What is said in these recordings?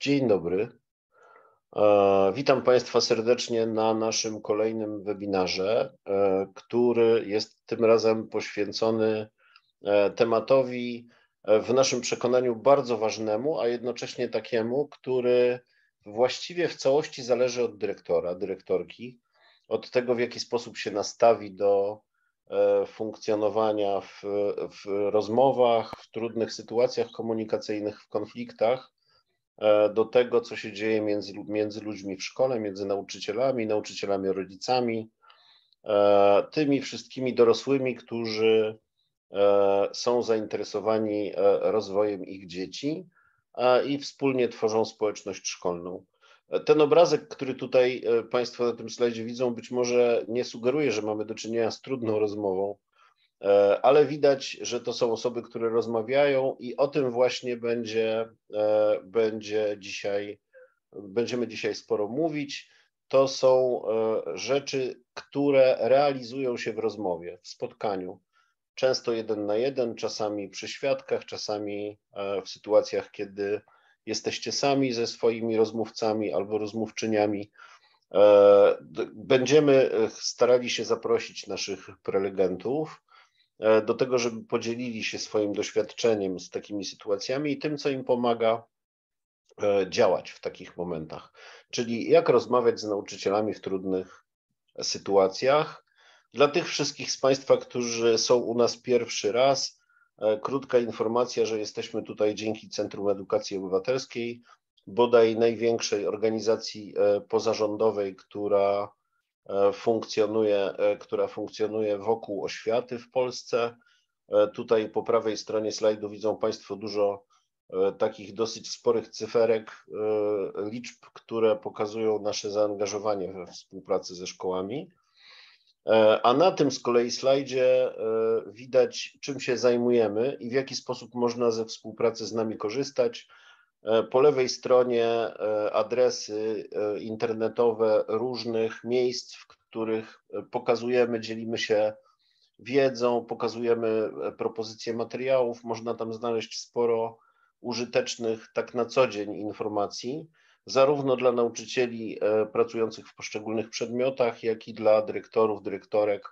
Dzień dobry. E, witam Państwa serdecznie na naszym kolejnym webinarze, e, który jest tym razem poświęcony e, tematowi w naszym przekonaniu bardzo ważnemu, a jednocześnie takiemu, który właściwie w całości zależy od dyrektora, dyrektorki, od tego, w jaki sposób się nastawi do funkcjonowania w, w rozmowach, w trudnych sytuacjach komunikacyjnych, w konfliktach do tego, co się dzieje między, między ludźmi w szkole, między nauczycielami, nauczycielami, rodzicami, e, tymi wszystkimi dorosłymi, którzy e, są zainteresowani rozwojem ich dzieci i wspólnie tworzą społeczność szkolną. Ten obrazek, który tutaj Państwo na tym slajdzie widzą, być może nie sugeruje, że mamy do czynienia z trudną rozmową, E, ale widać, że to są osoby, które rozmawiają i o tym właśnie będzie, e, będzie dzisiaj, będziemy dzisiaj sporo mówić. To są e, rzeczy, które realizują się w rozmowie, w spotkaniu. Często jeden na jeden, czasami przy świadkach, czasami w sytuacjach, kiedy jesteście sami ze swoimi rozmówcami albo rozmówczyniami. Będziemy starali się zaprosić naszych prelegentów E, do tego, żeby podzielili się swoim doświadczeniem z takimi sytuacjami i tym, co im pomaga e, działać w takich momentach. Czyli jak rozmawiać z nauczycielami w trudnych sytuacjach. Dla tych wszystkich z Państwa, którzy są u nas pierwszy raz, e, krótka informacja, że jesteśmy tutaj dzięki Centrum Edukacji Obywatelskiej, bodaj największej organizacji pozarządowej, która E, funkcjonuje, e, która funkcjonuje wokół oświaty w Polsce. E, tutaj po prawej stronie slajdu widzą Państwo dużo takich dosyć sporych cyferek, liczb, które pokazują nasze zaangażowanie we współpracy ze szkołami. A na tym z kolei slajdzie widać, czym się zajmujemy i w jaki sposób można ze współpracy z nami korzystać. E, po lewej stronie e, adresy e, internetowe różnych miejsc, w których pokazujemy, dzielimy się wiedzą, pokazujemy propozycje materiałów. Można tam znaleźć sporo użytecznych tak na co dzień informacji, zarówno dla nauczycieli pracujących w poszczególnych przedmiotach, jak i dla dyrektorów, dyrektorek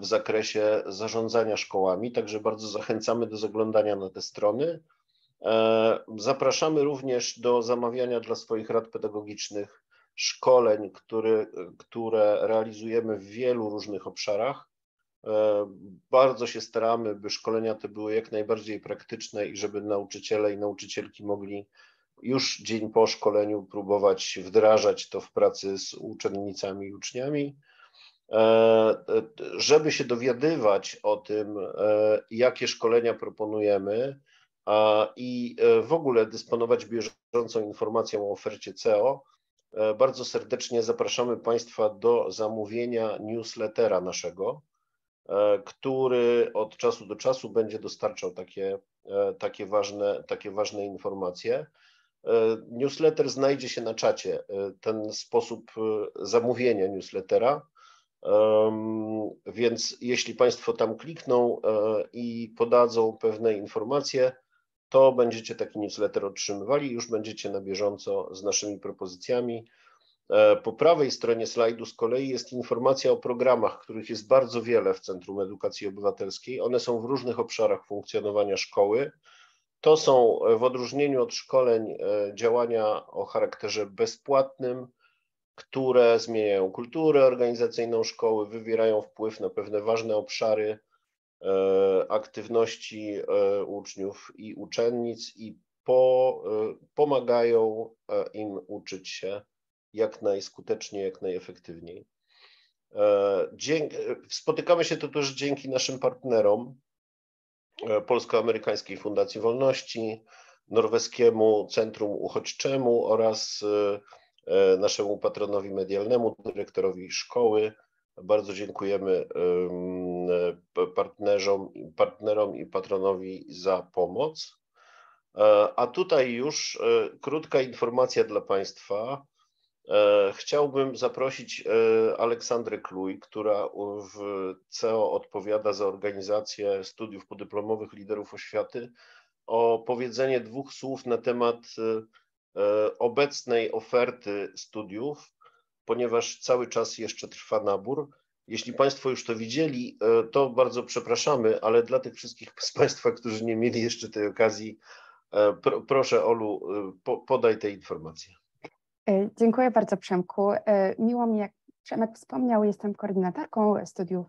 w zakresie zarządzania szkołami. Także bardzo zachęcamy do zaglądania na te strony. E, zapraszamy również do zamawiania dla swoich rad pedagogicznych szkoleń, który, które realizujemy w wielu różnych obszarach. E, bardzo się staramy, by szkolenia te były jak najbardziej praktyczne i żeby nauczyciele i nauczycielki mogli już dzień po szkoleniu próbować wdrażać to w pracy z uczennicami i uczniami. E, żeby się dowiadywać o tym, jakie szkolenia proponujemy, i e, w ogóle dysponować bieżącą informacją o ofercie CEO, e, bardzo serdecznie zapraszamy Państwa do zamówienia newslettera naszego, e, który od czasu do czasu będzie dostarczał takie, takie, ważne, takie ważne informacje. Newsletter znajdzie się na czacie. Ten sposób zamówienia newslettera. Więc jeśli Państwo tam klikną i podadzą pewne informacje, to będziecie taki newsletter otrzymywali, już będziecie na bieżąco z naszymi propozycjami. E, po prawej stronie slajdu z kolei jest informacja o programach, których jest bardzo wiele w Centrum Edukacji Obywatelskiej. One są w różnych obszarach funkcjonowania szkoły. To są w odróżnieniu od szkoleń e, działania o charakterze bezpłatnym, które zmieniają kulturę organizacyjną szkoły, wywierają wpływ na pewne ważne obszary E, aktywności e, uczniów i uczennic i po, e, pomagają im uczyć się jak najskuteczniej, jak najefektywniej. Dzięki, spotykamy się tu też dzięki naszym partnerom Polsko-Amerykańskiej Fundacji Wolności, Norweskiemu Centrum Uchodźczemu oraz naszemu patronowi medialnemu, dyrektorowi szkoły, bardzo dziękujemy partnerom, partnerom i patronowi za pomoc. E, a tutaj już e, krótka informacja dla Państwa. E, chciałbym zaprosić Aleksandrę Kluj, która w CEO odpowiada za organizację studiów podyplomowych liderów oświaty, o powiedzenie dwóch słów na temat obecnej oferty studiów, ponieważ cały czas jeszcze trwa nabór. Jeśli Państwo już to widzieli, to bardzo przepraszamy, ale dla tych wszystkich z Państwa, którzy nie mieli jeszcze tej okazji, proszę Olu, podaj te informacje. Dziękuję bardzo Przemku. Miło mi, jak Przemek wspomniał, jestem koordynatorką studiów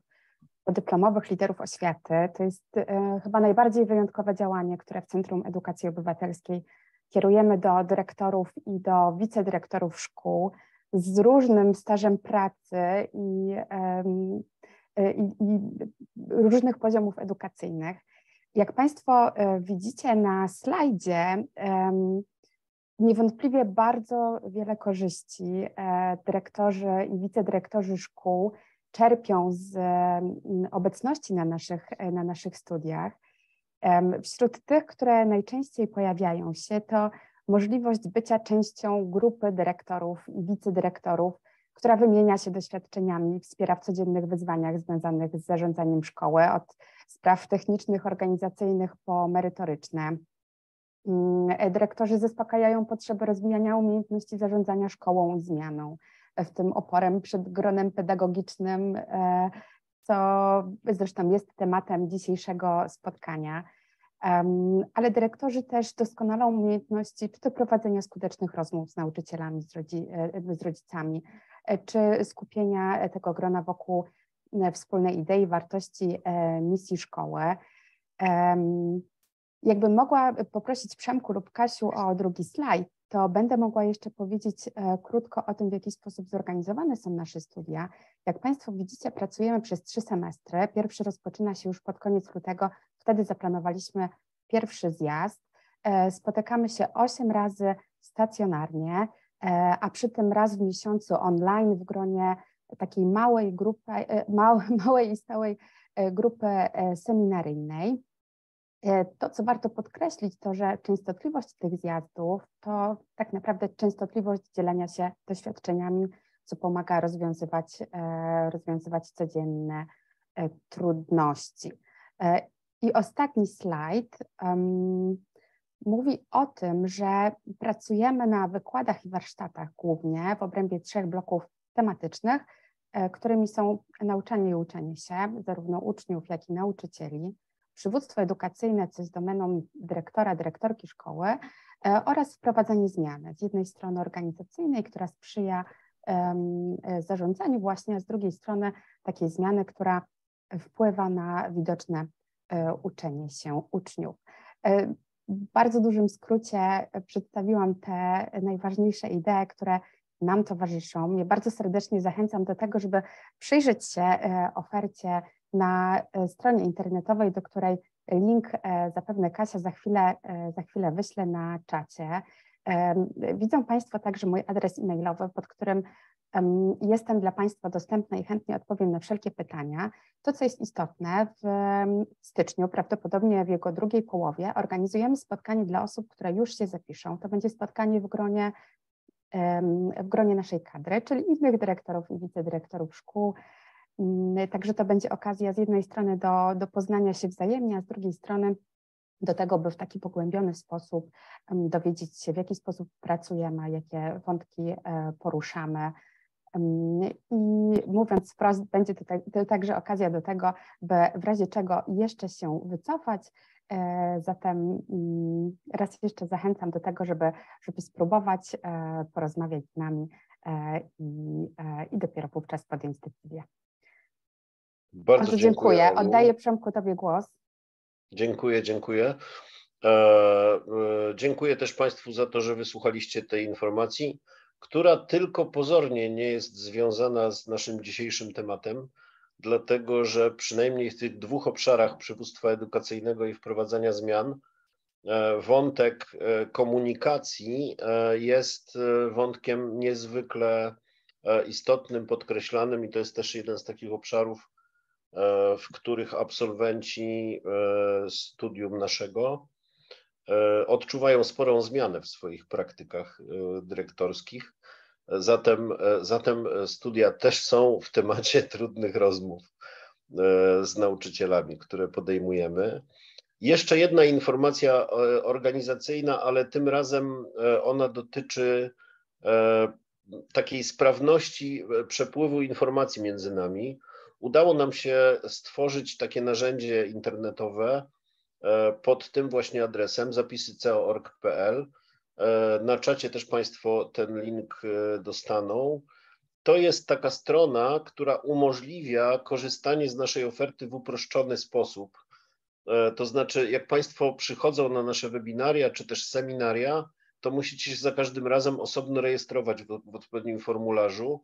podyplomowych liderów oświaty. To jest e, chyba najbardziej wyjątkowe działanie, które w Centrum Edukacji Obywatelskiej kierujemy do dyrektorów i do wicedyrektorów szkół z różnym stażem pracy i, e, i, i różnych poziomów edukacyjnych. Jak Państwo e, widzicie na slajdzie, niewątpliwie bardzo wiele korzyści dyrektorzy i wicedyrektorzy szkół czerpią z obecności na naszych, na naszych studiach. Wśród tych, które najczęściej pojawiają się, to możliwość bycia częścią grupy dyrektorów i wicedyrektorów, która wymienia się doświadczeniami, wspiera w codziennych wyzwaniach związanych z zarządzaniem szkoły, od spraw technicznych, organizacyjnych po merytoryczne. Mm, dyrektorzy zaspokajają potrzeby rozwijania umiejętności zarządzania szkołą i zmianą w tym oporem przed gronem pedagogicznym, e, co zresztą jest tematem dzisiejszego spotkania. Ale dyrektorzy też doskonalą umiejętności czy to prowadzenia skutecznych rozmów z nauczycielami, z, rodzi, e, z rodzicami, e, czy skupienia tego grona wokół wspólnej idei, wartości, misji szkoły. Jakbym mogła poprosić Przemku lub Kasiu o drugi slajd, to będę mogła jeszcze powiedzieć e, krótko o tym, w jaki sposób zorganizowane są nasze studia. Jak Państwo widzicie, pracujemy przez trzy semestry. Pierwszy rozpoczyna się już pod koniec lutego, wtedy zaplanowaliśmy pierwszy zjazd. E, spotykamy się osiem razy stacjonarnie, e, a przy tym raz w miesiącu online w gronie takiej małej grupy, małej i stałej grupy seminaryjnej. E, to, co warto podkreślić, to że częstotliwość tych zjazdów to tak naprawdę częstotliwość dzielenia się doświadczeniami, co pomaga rozwiązywać, e, rozwiązywać codzienne e, trudności. I ostatni slajd um, mówi o tym, że pracujemy na wykładach i warsztatach głównie w obrębie trzech bloków tematycznych, którymi są nauczanie i uczenie się, zarówno uczniów, jak i nauczycieli przywództwo edukacyjne, co jest domeną dyrektora, dyrektorki szkoły e, oraz wprowadzanie zmiany. Z jednej strony organizacyjnej, która sprzyja e, zarządzaniu właśnie, a z drugiej strony takiej zmiany, która wpływa na widoczne e, uczenie się uczniów. W bardzo dużym skrócie przedstawiłam te najważniejsze idee, które nam towarzyszą. Ja bardzo serdecznie zachęcam do tego, żeby przyjrzeć się ofercie na e, stronie internetowej, do której link e, zapewne Kasia za chwilę, e, za chwilę wyślę na czacie. Widzą Państwo także mój adres e-mailowy, pod którym jestem dla Państwa dostępna i chętnie odpowiem na wszelkie pytania. To, co jest istotne, w styczniu, prawdopodobnie w jego drugiej połowie, organizujemy spotkanie dla osób, które już się zapiszą. To będzie spotkanie w gronie, w gronie naszej kadry, czyli innych dyrektorów i wicedyrektorów szkół, Mm, także to będzie okazja z jednej strony do, do poznania się wzajemnie, a z drugiej strony do tego, by w taki pogłębiony sposób dowiedzieć się, w jaki sposób pracujemy, jakie wątki e, poruszamy. I mówiąc wprost, będzie to, tak, to także okazja do tego, by w razie czego jeszcze się wycofać. E, zatem mm, raz jeszcze zachęcam do tego, żeby, żeby spróbować e, porozmawiać z nami i, i dopiero wówczas podjąć decyzję. Bardzo, Bardzo dziękuję. dziękuję. Oddaję Przemku Tobie głos. Dziękuję, dziękuję. E, e, dziękuję też Państwu za to, że wysłuchaliście tej informacji, która tylko pozornie nie jest związana z naszym dzisiejszym tematem, dlatego że przynajmniej w tych dwóch obszarach przywództwa edukacyjnego i wprowadzania zmian e, wątek e, komunikacji e, jest wątkiem niezwykle istotnym, podkreślanym i to jest też jeden z takich obszarów, w których absolwenci studium naszego odczuwają sporą zmianę w swoich praktykach dyrektorskich. Zatem, zatem studia też są w temacie trudnych rozmów z nauczycielami, które podejmujemy. Jeszcze jedna informacja organizacyjna, ale tym razem ona dotyczy takiej sprawności przepływu informacji między nami. Udało nam się stworzyć takie narzędzie internetowe pod tym właśnie adresem zapisy co.org.pl. Na czacie też Państwo ten link dostaną to jest taka strona, która umożliwia korzystanie z naszej oferty w uproszczony sposób. E, to znaczy, jak Państwo przychodzą na nasze webinaria czy też seminaria, to musicie się za każdym razem osobno rejestrować w, w odpowiednim formularzu.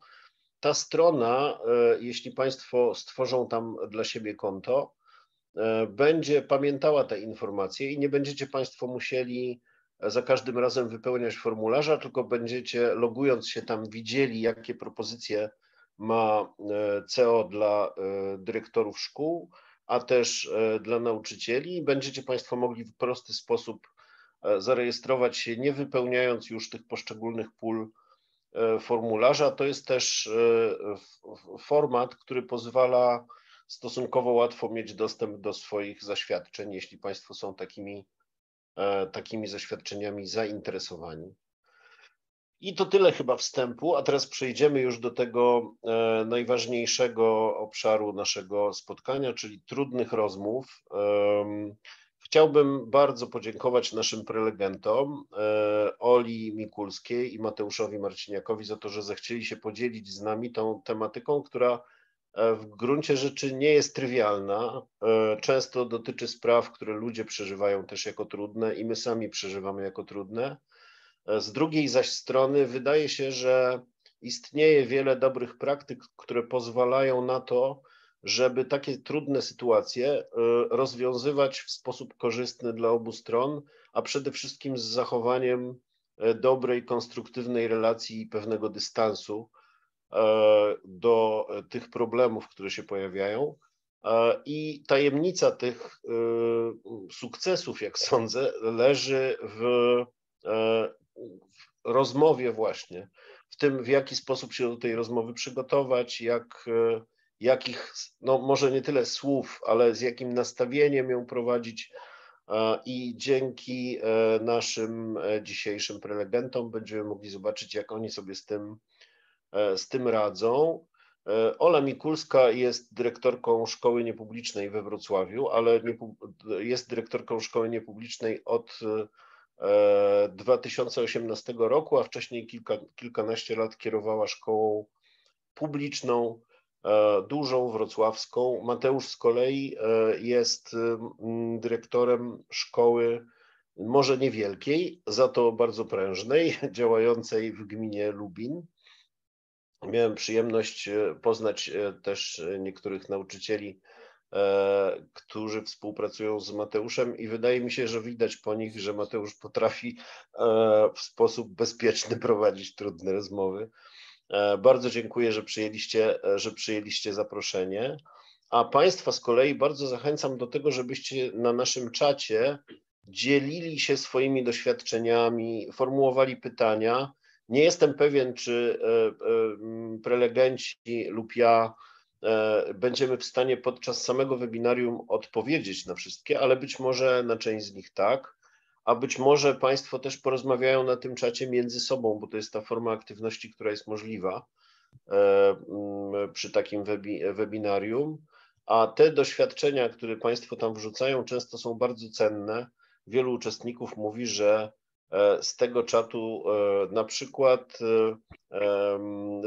Ta strona, e, jeśli Państwo stworzą tam dla siebie konto, e, będzie pamiętała te informacje i nie będziecie Państwo musieli za każdym razem wypełniać formularza, tylko będziecie logując się tam widzieli, jakie propozycje ma e, CEO dla e, dyrektorów szkół, a też e, dla nauczycieli. Będziecie Państwo mogli w prosty sposób zarejestrować się, nie wypełniając już tych poszczególnych pól formularza. To jest też format, który pozwala stosunkowo łatwo mieć dostęp do swoich zaświadczeń, jeśli Państwo są takimi E, takimi zaświadczeniami zainteresowani. I to tyle chyba wstępu, a teraz przejdziemy już do tego e, najważniejszego obszaru naszego spotkania, czyli trudnych rozmów. Chciałbym bardzo podziękować naszym prelegentom e, Oli Mikulskiej i Mateuszowi Marciniakowi za to, że zechcieli się podzielić z nami tą tematyką, która w gruncie rzeczy nie jest trywialna. E, często dotyczy spraw, które ludzie przeżywają też jako trudne i my sami przeżywamy jako trudne. E, z drugiej zaś strony wydaje się, że istnieje wiele dobrych praktyk, które pozwalają na to, żeby takie trudne sytuacje rozwiązywać w sposób korzystny dla obu stron, a przede wszystkim z zachowaniem dobrej, konstruktywnej relacji i pewnego dystansu E, do tych problemów, które się pojawiają. E, I tajemnica tych e, sukcesów, jak sądzę, leży w, w rozmowie właśnie, w tym w jaki sposób się do tej rozmowy przygotować, jak, jakich, no może nie tyle słów, ale z jakim nastawieniem ją prowadzić. I dzięki naszym dzisiejszym prelegentom będziemy mogli zobaczyć, jak oni sobie z tym E, z tym radzą. E, Ola Mikulska jest dyrektorką szkoły niepublicznej we Wrocławiu, ale jest dyrektorką szkoły niepublicznej od 2018 e, roku, a wcześniej kilka, kilkanaście lat kierowała szkołą publiczną, dużą, wrocławską. Mateusz z kolei jest dyrektorem szkoły może niewielkiej, za to bardzo prężnej, działającej w gminie Lubin. Miałem przyjemność e, poznać e, też e, niektórych nauczycieli, którzy współpracują z Mateuszem i wydaje mi się, że widać po nich, że Mateusz potrafi w sposób bezpieczny prowadzić trudne rozmowy. Bardzo dziękuję, że przyjęliście, że przyjęliście zaproszenie. A Państwa z kolei bardzo zachęcam do tego, żebyście na naszym czacie dzielili się swoimi doświadczeniami, formułowali pytania. Nie jestem pewien, czy e, e, prelegenci lub ja e, będziemy w stanie podczas samego webinarium odpowiedzieć na wszystkie, ale być może na część z nich tak, a być może Państwo też porozmawiają na tym czacie między sobą, bo to jest ta forma aktywności, która jest możliwa przy takim webinarium. A te doświadczenia, które Państwo tam wrzucają, często są bardzo cenne. Wielu uczestników mówi, że z tego czatu e, na przykład e,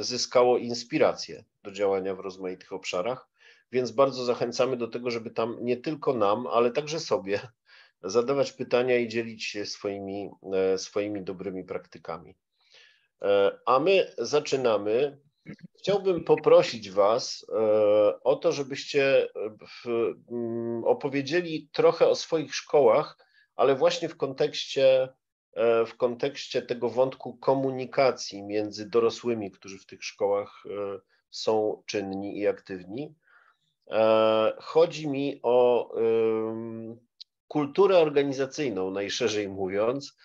zyskało inspirację do działania w rozmaitych obszarach, więc bardzo zachęcamy do tego, żeby tam nie tylko nam, ale także sobie zadawać pytania i dzielić się swoimi, swoimi dobrymi praktykami. A my zaczynamy. Chciałbym poprosić Was o to, żebyście opowiedzieli trochę o swoich szkołach, ale właśnie w kontekście E, w kontekście tego wątku komunikacji między dorosłymi, którzy w tych szkołach e, są czynni i aktywni. E, chodzi mi o kulturę organizacyjną, najszerzej mówiąc,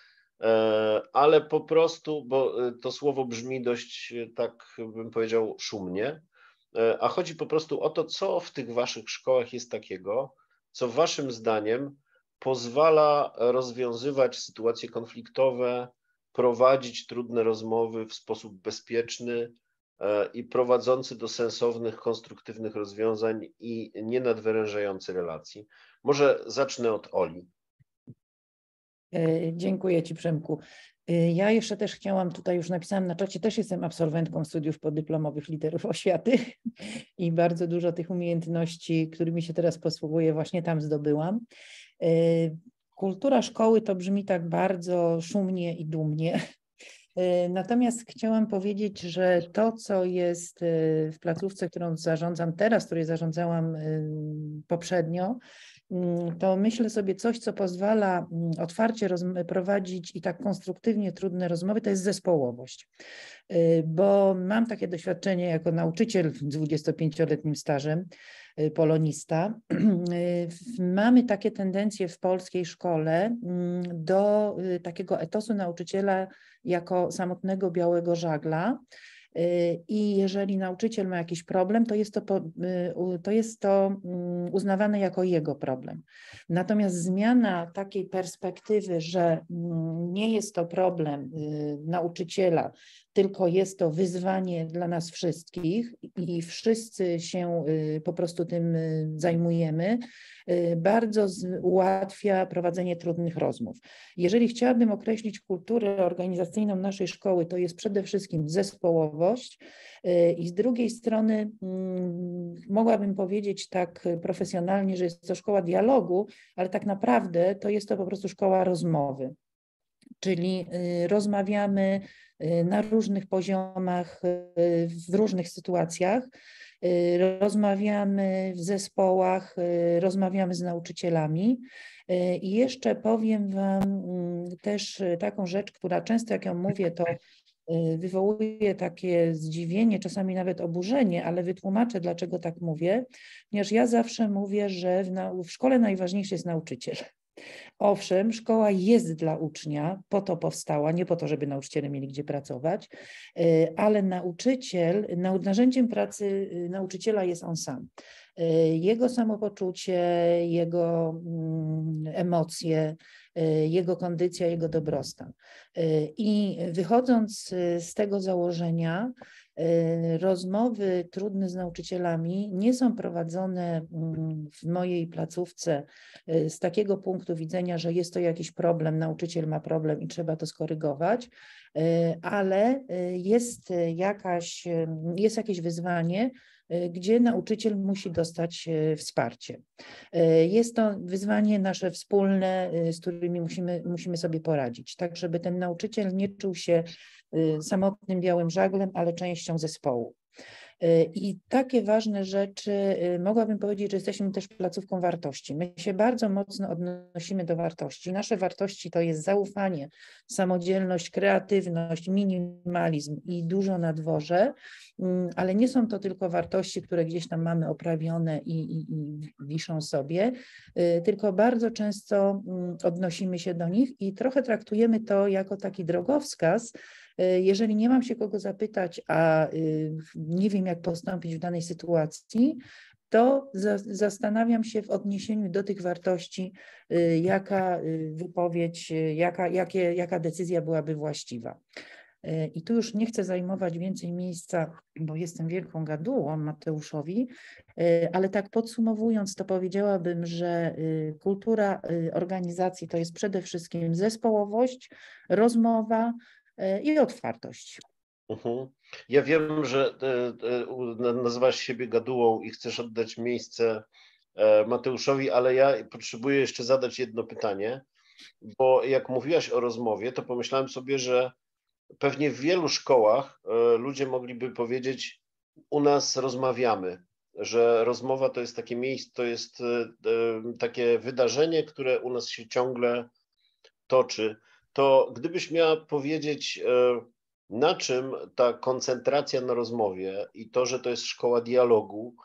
ale po prostu, bo to słowo brzmi dość, tak bym powiedział, szumnie, a chodzi po prostu o to, co w tych waszych szkołach jest takiego, co waszym zdaniem pozwala rozwiązywać sytuacje konfliktowe, prowadzić trudne rozmowy w sposób bezpieczny e, i prowadzący do sensownych, konstruktywnych rozwiązań i nienadwyrężający relacji. Może zacznę od Oli. E, dziękuję Ci, Przemku. E, ja jeszcze też chciałam, tutaj już napisałam na czacie, też jestem absolwentką studiów podyplomowych liderów oświaty i bardzo dużo tych umiejętności, którymi się teraz posługuję, właśnie tam zdobyłam. E, kultura szkoły to brzmi tak bardzo szumnie i dumnie. Natomiast chciałam powiedzieć, że to, co jest w placówce, którą zarządzam teraz, której zarządzałam poprzednio, to myślę sobie coś, co pozwala mm, otwarcie prowadzić i tak konstruktywnie trudne rozmowy, to jest zespołowość. Y, bo mam takie doświadczenie jako nauczyciel z 25-letnim stażem, y, polonista. Y, mamy takie tendencje w polskiej szkole mm, do takiego etosu nauczyciela jako samotnego białego żagla, Y, I jeżeli nauczyciel ma jakiś problem, to jest to, y, to jest to mm, uznawane jako jego problem. Natomiast zmiana takiej perspektywy, że mm, nie jest to problem y, nauczyciela, tylko jest to wyzwanie dla nas wszystkich i wszyscy się po prostu tym zajmujemy, bardzo ułatwia prowadzenie trudnych rozmów. Jeżeli chciałabym określić kulturę organizacyjną naszej szkoły, to jest przede wszystkim zespołowość y, i z drugiej strony mm, mogłabym powiedzieć tak profesjonalnie, że jest to szkoła dialogu, ale tak naprawdę to jest to po prostu szkoła rozmowy. Czyli y, rozmawiamy y, na różnych poziomach, w różnych sytuacjach. Y, rozmawiamy w zespołach, y, rozmawiamy z nauczycielami. Y, I jeszcze powiem Wam mm, też taką rzecz, która często jak ją mówię, to wywołuje takie zdziwienie, czasami nawet oburzenie, ale wytłumaczę, dlaczego tak mówię, ponieważ ja zawsze mówię, że w, w szkole najważniejszy jest nauczyciel. Owszem, szkoła jest dla ucznia, po to powstała, nie po to, żeby nauczyciele mieli gdzie pracować, y, ale nauczyciel, narzędziem pracy y, nauczyciela jest on sam. Y, jego samopoczucie, jego mm, emocje, jego kondycja, jego dobrostan. I wychodząc z tego założenia, rozmowy trudne z nauczycielami nie są prowadzone mm, w mojej placówce y, z takiego punktu widzenia, że jest to jakiś problem, nauczyciel ma problem i trzeba to skorygować, y, ale jest, jakaś, jest jakieś wyzwanie, gdzie nauczyciel musi dostać wsparcie. Jest to wyzwanie nasze wspólne, z którymi musimy, musimy sobie poradzić, tak żeby ten nauczyciel nie czuł się Y, samotnym białym żaglem, ale częścią zespołu. Y, I takie ważne rzeczy, y, mogłabym powiedzieć, że jesteśmy też placówką wartości. My się bardzo mocno odnosimy do wartości. Nasze wartości to jest zaufanie, samodzielność, kreatywność, minimalizm i dużo na dworze, mm, ale nie są to tylko wartości, które gdzieś tam mamy oprawione i, i, i wiszą sobie, tylko bardzo często mm, odnosimy się do nich i trochę traktujemy to jako taki drogowskaz, jeżeli nie mam się kogo zapytać, a y, nie wiem, jak postąpić w danej sytuacji, to zastanawiam się w odniesieniu do tych wartości, y, jaka y, wypowiedź, jaka, jakie, jaka decyzja byłaby właściwa. I tu już nie chcę zajmować więcej miejsca, bo jestem wielką gadułą Mateuszowi, ale tak podsumowując, to powiedziałabym, że kultura organizacji to jest przede wszystkim zespołowość, rozmowa, i otwartość. Mhm. Ja wiem, że e, e, nazywasz siebie gadułą i chcesz oddać miejsce Mateuszowi, ale ja potrzebuję jeszcze zadać jedno pytanie, bo jak mówiłaś o rozmowie, to pomyślałem sobie, że pewnie w wielu szkołach ludzie mogliby powiedzieć, u nas rozmawiamy, że rozmowa to jest takie miejsce, to jest takie wydarzenie, które u nas się ciągle toczy to gdybyś miała powiedzieć, e, na czym ta koncentracja na rozmowie i to, że to jest szkoła dialogu,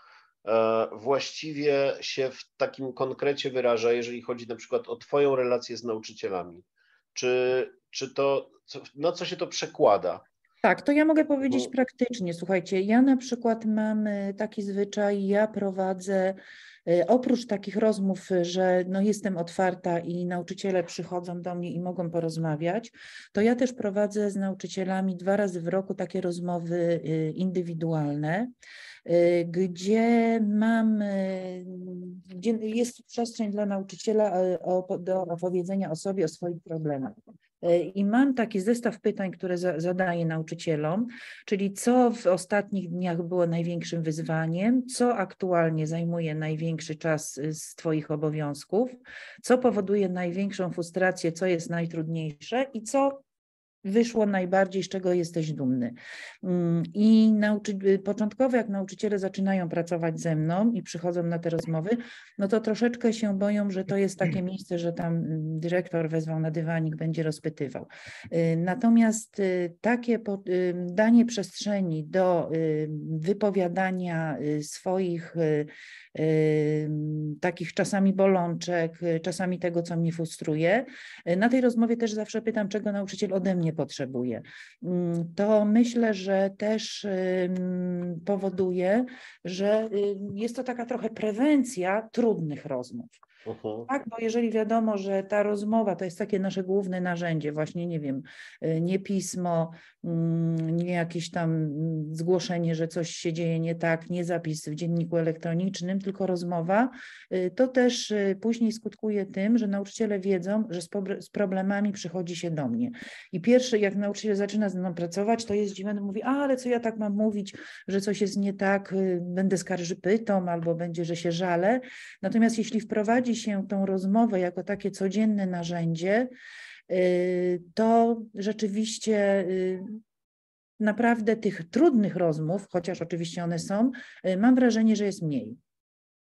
e, właściwie się w takim konkrecie wyraża, jeżeli chodzi na przykład o Twoją relację z nauczycielami? Czy, czy to, na co się to przekłada? Tak, to ja mogę powiedzieć Bo... praktycznie. Słuchajcie, ja na przykład mam taki zwyczaj, ja prowadzę E, oprócz takich rozmów, że no jestem otwarta i nauczyciele przychodzą do mnie i mogą porozmawiać, to ja też prowadzę z nauczycielami dwa razy w roku takie rozmowy indywidualne, gdzie mam, gdzie jest przestrzeń dla nauczyciela do opowiedzenia o sobie, o swoich problemach. E, I mam taki zestaw pytań, które za, zadaję nauczycielom, czyli co w ostatnich dniach było największym wyzwaniem, co aktualnie zajmuje największy czas y, z Twoich obowiązków, co powoduje największą frustrację, co jest najtrudniejsze i co wyszło najbardziej, z czego jesteś dumny. Mm, I nauczy, y, początkowo, jak nauczyciele zaczynają pracować ze mną i przychodzą na te rozmowy, no to troszeczkę się boją, że to jest takie miejsce, że tam mm, dyrektor wezwał na dywanik, będzie rozpytywał. Y, natomiast y, takie danie przestrzeni do wypowiadania swoich takich czasami bolączek, czasami tego, co mnie frustruje. Na tej rozmowie też zawsze pytam, czego nauczyciel ode mnie potrzebuje. Mm, to myślę, że też powoduje, że jest to taka trochę prewencja trudnych rozmów. Uh-huh. Tak, bo jeżeli wiadomo, że ta rozmowa to jest takie nasze główne narzędzie, właśnie nie wiem, y, nie pismo, mm, nie jakieś tam mm, zgłoszenie, że coś się dzieje nie tak, nie zapis w dzienniku elektronicznym, tylko rozmowa, y, to też y, później skutkuje tym, że nauczyciele wiedzą, że z problemami przychodzi się do mnie. I pierwszy, jak nauczyciel zaczyna ze mną pracować, to jest zdziwiony, mówi, a ale co ja tak mam mówić, że coś jest nie tak, będę skarżypytą albo będzie, że się żalę. Natomiast jeśli wprowadzi się tą rozmowę jako takie codzienne narzędzie, y, to rzeczywiście y, naprawdę tych trudnych rozmów, chociaż oczywiście one są, y, mam wrażenie, że jest mniej.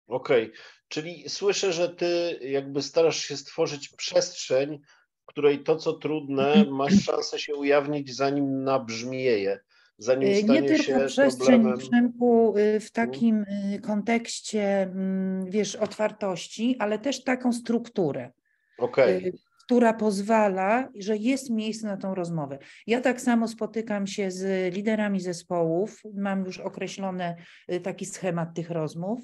Okej, okay. czyli słyszę, że ty jakby starasz się stworzyć przestrzeń, w której to, co trudne, masz szansę się ujawnić, zanim nabrzmieje zanim y, stanie Nie tylko się przestrzeń problemem... Przemku, y, w takim y, kontekście, mm, wiesz, otwartości, ale też taką strukturę. Okej. Okay która pozwala, że jest miejsce na tą rozmowę. Ja tak samo spotykam się z liderami zespołów, mam już określony y, taki schemat tych rozmów.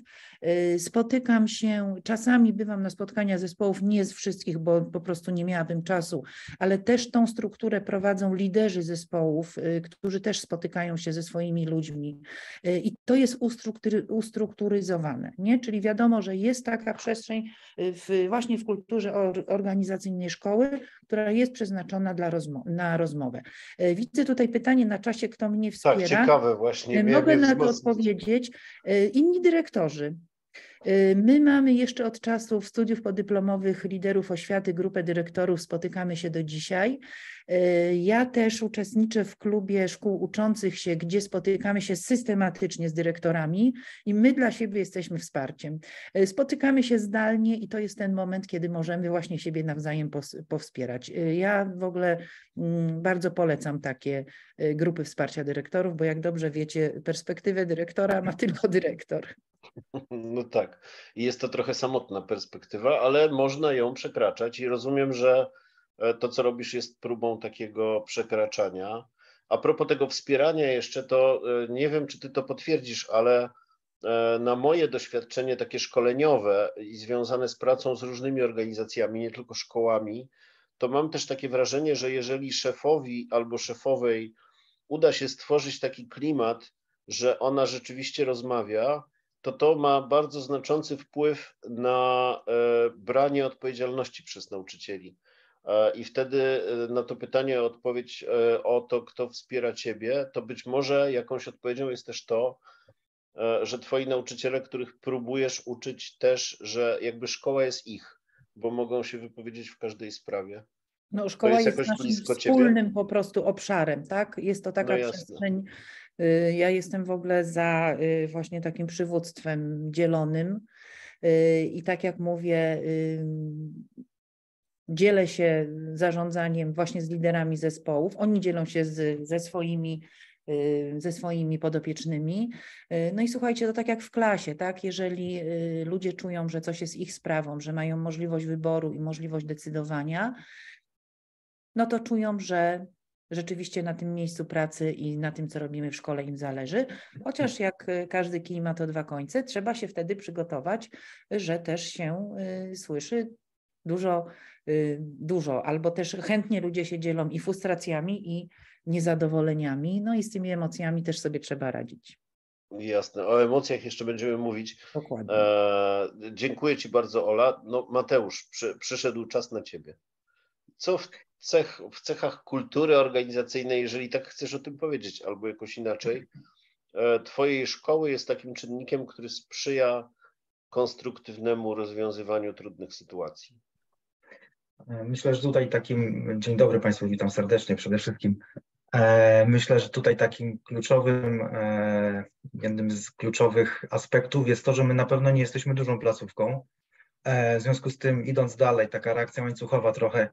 Y, spotykam się, czasami bywam na spotkania zespołów, nie z wszystkich, bo po prostu nie miałabym czasu, ale też tą strukturę prowadzą liderzy zespołów, y, którzy też spotykają się ze swoimi ludźmi. I to jest ustruktury, ustrukturyzowane, nie? Czyli wiadomo, że jest taka przestrzeń w, właśnie w kulturze organizacyjnej szkoły, która jest przeznaczona dla rozmo na rozmowę. E, widzę tutaj pytanie na czasie, kto mnie wspiera. Tak, ciekawe właśnie. Mogę na to odpowiedzieć. E, inni dyrektorzy, my mamy jeszcze od czasów studiów podyplomowych liderów oświaty, grupę dyrektorów, spotykamy się do dzisiaj. Y, ja też uczestniczę w klubie szkół uczących się, gdzie spotykamy się systematycznie z dyrektorami i my dla siebie jesteśmy wsparciem. Y, spotykamy się zdalnie i to jest ten moment, kiedy możemy właśnie siebie nawzajem powspierać. Ja w ogóle mm, bardzo polecam takie grupy wsparcia dyrektorów, bo jak dobrze wiecie, perspektywę dyrektora ma tylko dyrektor. No tak. I jest to trochę samotna perspektywa, ale można ją przekraczać i rozumiem, że e, to, co robisz, jest próbą takiego przekraczania. A propos tego wspierania jeszcze, to e, nie wiem, czy ty to potwierdzisz, ale e, na moje doświadczenie takie szkoleniowe i związane z pracą z różnymi organizacjami, nie tylko szkołami, to mam też takie wrażenie, że jeżeli szefowi albo szefowej uda się stworzyć taki klimat, że ona rzeczywiście rozmawia, to to ma bardzo znaczący wpływ na e, branie odpowiedzialności przez nauczycieli. E, I wtedy e, na to pytanie odpowiedź o to, kto wspiera ciebie, to być może jakąś odpowiedzią jest też to, że twoi nauczyciele, których próbujesz uczyć też, że jakby szkoła jest ich, bo mogą się wypowiedzieć w każdej sprawie. No, szkoła jest, jest naszym wspólnym ciebie? po prostu obszarem, tak? Jest to taka no przestrzeń ja jestem w ogóle za y, właśnie takim przywództwem dzielonym y, i tak jak mówię, dzielę się zarządzaniem właśnie z liderami zespołów. Oni dzielą się z, ze swoimi ze swoimi podopiecznymi. No i słuchajcie, to tak jak w klasie, tak? Jeżeli ludzie czują, że coś jest ich sprawą, że mają możliwość wyboru i możliwość decydowania, no to czują, że rzeczywiście na tym miejscu pracy i na tym, co robimy w szkole im zależy. Chociaż jak każdy kij ma to dwa końce, trzeba się wtedy przygotować, że też się y, słyszy dużo, y, dużo, albo też chętnie ludzie się dzielą i frustracjami, i niezadowoleniami, no i z tymi emocjami też sobie trzeba radzić. Jasne, o emocjach jeszcze będziemy mówić. Dokładnie. E, dziękuję Ci bardzo, Ola. No, Mateusz, przy, przyszedł czas na Ciebie. Co w, cech, w cechach kultury organizacyjnej, jeżeli tak chcesz o tym powiedzieć, albo jakoś inaczej, e, Twojej szkoły jest takim czynnikiem, który sprzyja konstruktywnemu rozwiązywaniu trudnych sytuacji? Myślę, że tutaj takim, dzień dobry Państwu, witam serdecznie przede wszystkim. E, myślę, że tutaj takim kluczowym, e, jednym z kluczowych aspektów jest to, że my na pewno nie jesteśmy dużą placówką. E, w związku z tym, idąc dalej, taka reakcja łańcuchowa trochę,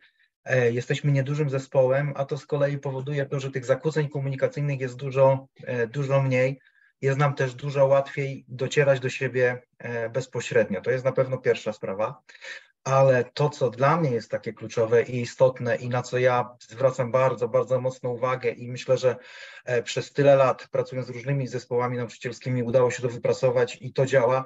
jesteśmy niedużym zespołem, a to z kolei powoduje to, że tych zakłóceń komunikacyjnych jest dużo, dużo mniej. Jest nam też dużo łatwiej docierać do siebie bezpośrednio. To jest na pewno pierwsza sprawa ale to, co dla mnie jest takie kluczowe i istotne i na co ja zwracam bardzo, bardzo mocną uwagę i myślę, że e, przez tyle lat pracując z różnymi zespołami nauczycielskimi udało się to wypracować i to działa,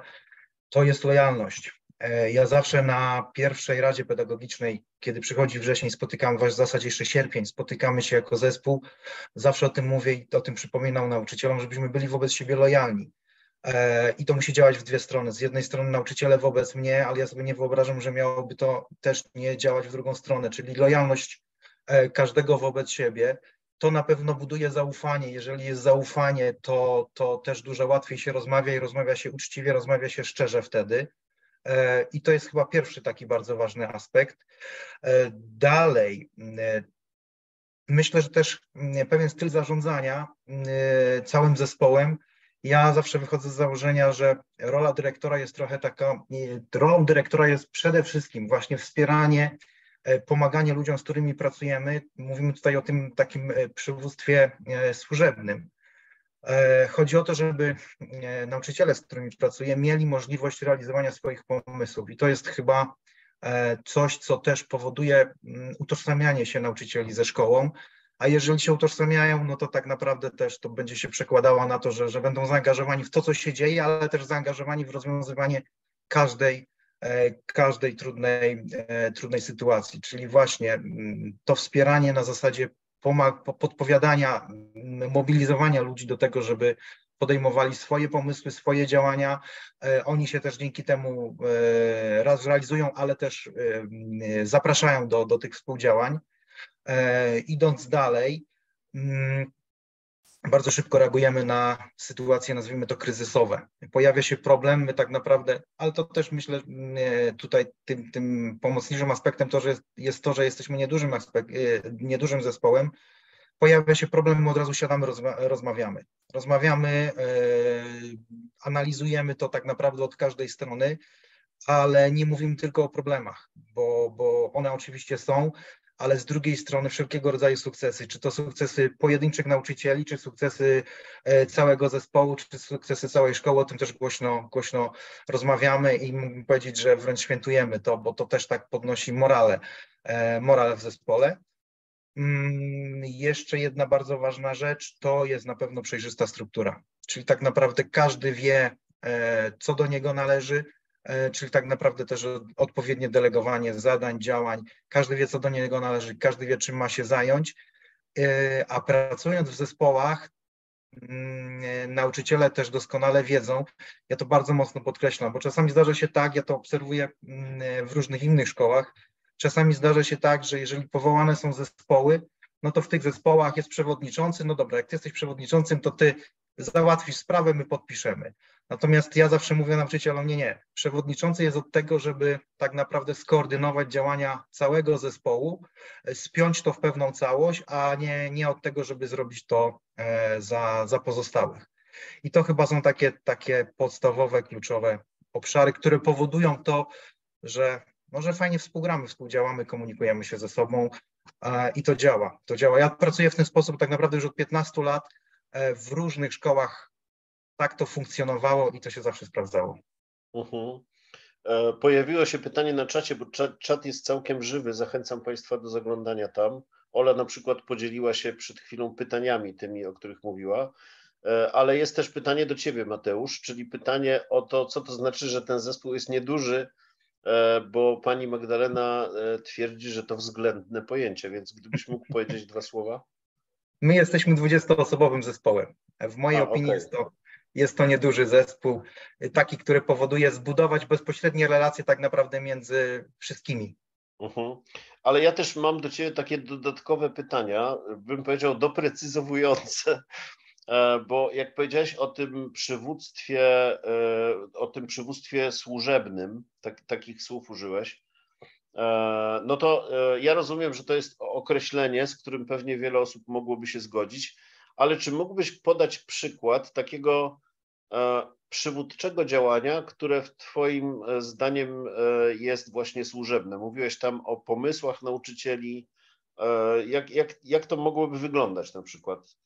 to jest lojalność. E, ja zawsze na pierwszej Radzie Pedagogicznej, kiedy przychodzi wrzesień, spotykamy was w zasadzie jeszcze sierpień, spotykamy się jako zespół, zawsze o tym mówię i o tym przypominam nauczycielom, żebyśmy byli wobec siebie lojalni. E, I to musi działać w dwie strony. Z jednej strony nauczyciele wobec mnie, ale ja sobie nie wyobrażam, że miałoby to też nie działać w drugą stronę, czyli lojalność e, każdego wobec siebie. To na pewno buduje zaufanie. Jeżeli jest zaufanie, to, to też dużo łatwiej się rozmawia i rozmawia się uczciwie, rozmawia się szczerze wtedy. E, I to jest chyba pierwszy taki bardzo ważny aspekt. Dalej, myślę, że też pewien styl zarządzania całym zespołem ja zawsze wychodzę z założenia, że rola dyrektora jest trochę taka, rolą dyrektora jest przede wszystkim właśnie wspieranie, e, pomaganie ludziom, z którymi pracujemy. Mówimy tutaj o tym takim e, przywództwie e, służebnym. Chodzi o to, żeby nauczyciele, z którymi pracuję, mieli możliwość realizowania swoich pomysłów. I to jest chyba coś, co też powoduje mm, utożsamianie się nauczycieli ze szkołą, a jeżeli się utożsamiają, no to tak naprawdę też to będzie się przekładało na to, że, że będą zaangażowani w to, co się dzieje, ale też zaangażowani w rozwiązywanie każdej, e, każdej trudnej, e, trudnej sytuacji, czyli właśnie mm, to wspieranie na zasadzie podpowiadania, mobilizowania ludzi do tego, żeby podejmowali swoje pomysły, swoje działania. E, oni się też dzięki temu raz realizują, ale też zapraszają do, do tych współdziałań. E, idąc dalej, bardzo szybko reagujemy na sytuacje, nazwijmy to kryzysowe. Pojawia się problem, my tak naprawdę, ale to też myślę tutaj tym, tym pomocniejszym aspektem to, że jest, jest to, że jesteśmy niedużym, aspekt, e, niedużym zespołem. Pojawia się problem, my od razu siadamy, rozma rozmawiamy. Rozmawiamy, yy, analizujemy to tak naprawdę od każdej strony, ale nie mówimy tylko o problemach, bo, bo one oczywiście są, ale z drugiej strony wszelkiego rodzaju sukcesy, czy to sukcesy pojedynczych nauczycieli, czy sukcesy e, całego zespołu, czy sukcesy całej szkoły, o tym też głośno, głośno rozmawiamy i mógłbym powiedzieć, że wręcz świętujemy to, bo to też tak podnosi morale, e, morale w zespole. Mm, jeszcze jedna bardzo ważna rzecz to jest na pewno przejrzysta struktura, czyli tak naprawdę każdy wie, e, co do niego należy, czyli tak naprawdę też odpowiednie delegowanie zadań, działań. Każdy wie, co do niego należy, każdy wie, czym ma się zająć, e, a pracując w zespołach, mm, nauczyciele też doskonale wiedzą, ja to bardzo mocno podkreślam, bo czasami zdarza się tak, ja to obserwuję mm, w różnych innych szkołach, czasami zdarza się tak, że jeżeli powołane są zespoły, no to w tych zespołach jest przewodniczący, no dobra, jak ty jesteś przewodniczącym, to ty załatwisz sprawę, my podpiszemy. Natomiast ja zawsze mówię nauczycielom, nie, nie. Przewodniczący jest od tego, żeby tak naprawdę skoordynować działania całego zespołu, spiąć to w pewną całość, a nie, nie od tego, żeby zrobić to e, za, za pozostałych. I to chyba są takie, takie podstawowe, kluczowe obszary, które powodują to, że może fajnie współgramy, współdziałamy, komunikujemy się ze sobą i to działa. To działa. Ja pracuję w ten sposób tak naprawdę już od 15 lat e, w różnych szkołach tak to funkcjonowało i to się zawsze sprawdzało. Uh-huh. Pojawiło się pytanie na czacie, bo czat, czat jest całkiem żywy. Zachęcam Państwa do zaglądania tam. Ola na przykład podzieliła się przed chwilą pytaniami, tymi, o których mówiła, e, ale jest też pytanie do Ciebie, Mateusz, czyli pytanie o to, co to znaczy, że ten zespół jest nieduży, e, bo pani Magdalena twierdzi, że to względne pojęcie, więc gdybyś mógł powiedzieć dwa słowa. My jesteśmy 20-osobowym zespołem. W mojej A, opinii okay. jest to jest to nieduży zespół, taki, który powoduje zbudować bezpośrednie relacje tak naprawdę między wszystkimi. Mhm. Ale ja też mam do Ciebie takie dodatkowe pytania, bym powiedział doprecyzowujące, e, bo jak powiedziałeś o tym przywództwie, e, o tym przywództwie służebnym, tak, takich słów użyłeś, e, no to ja rozumiem, że to jest określenie, z którym pewnie wiele osób mogłoby się zgodzić, ale czy mógłbyś podać przykład takiego e, przywódczego działania, które w Twoim e, zdaniem e, jest właśnie służebne? Mówiłeś tam o pomysłach nauczycieli. Jak, jak, jak to mogłoby wyglądać na przykład?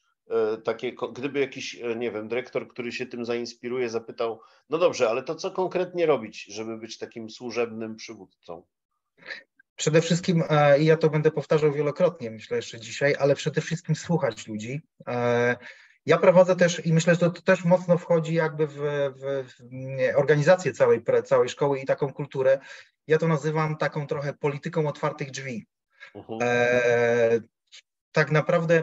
Takie, gdyby jakiś, nie wiem, dyrektor, który się tym zainspiruje, zapytał, no dobrze, ale to co konkretnie robić, żeby być takim służebnym przywódcą? Przede wszystkim, e, i ja to będę powtarzał wielokrotnie, myślę jeszcze dzisiaj, ale przede wszystkim słuchać ludzi. E, ja prowadzę też i myślę, że to, też mocno wchodzi jakby w, w, w organizację całej, całej szkoły i taką kulturę. Ja to nazywam taką trochę polityką otwartych drzwi. Uh -huh. Tak naprawdę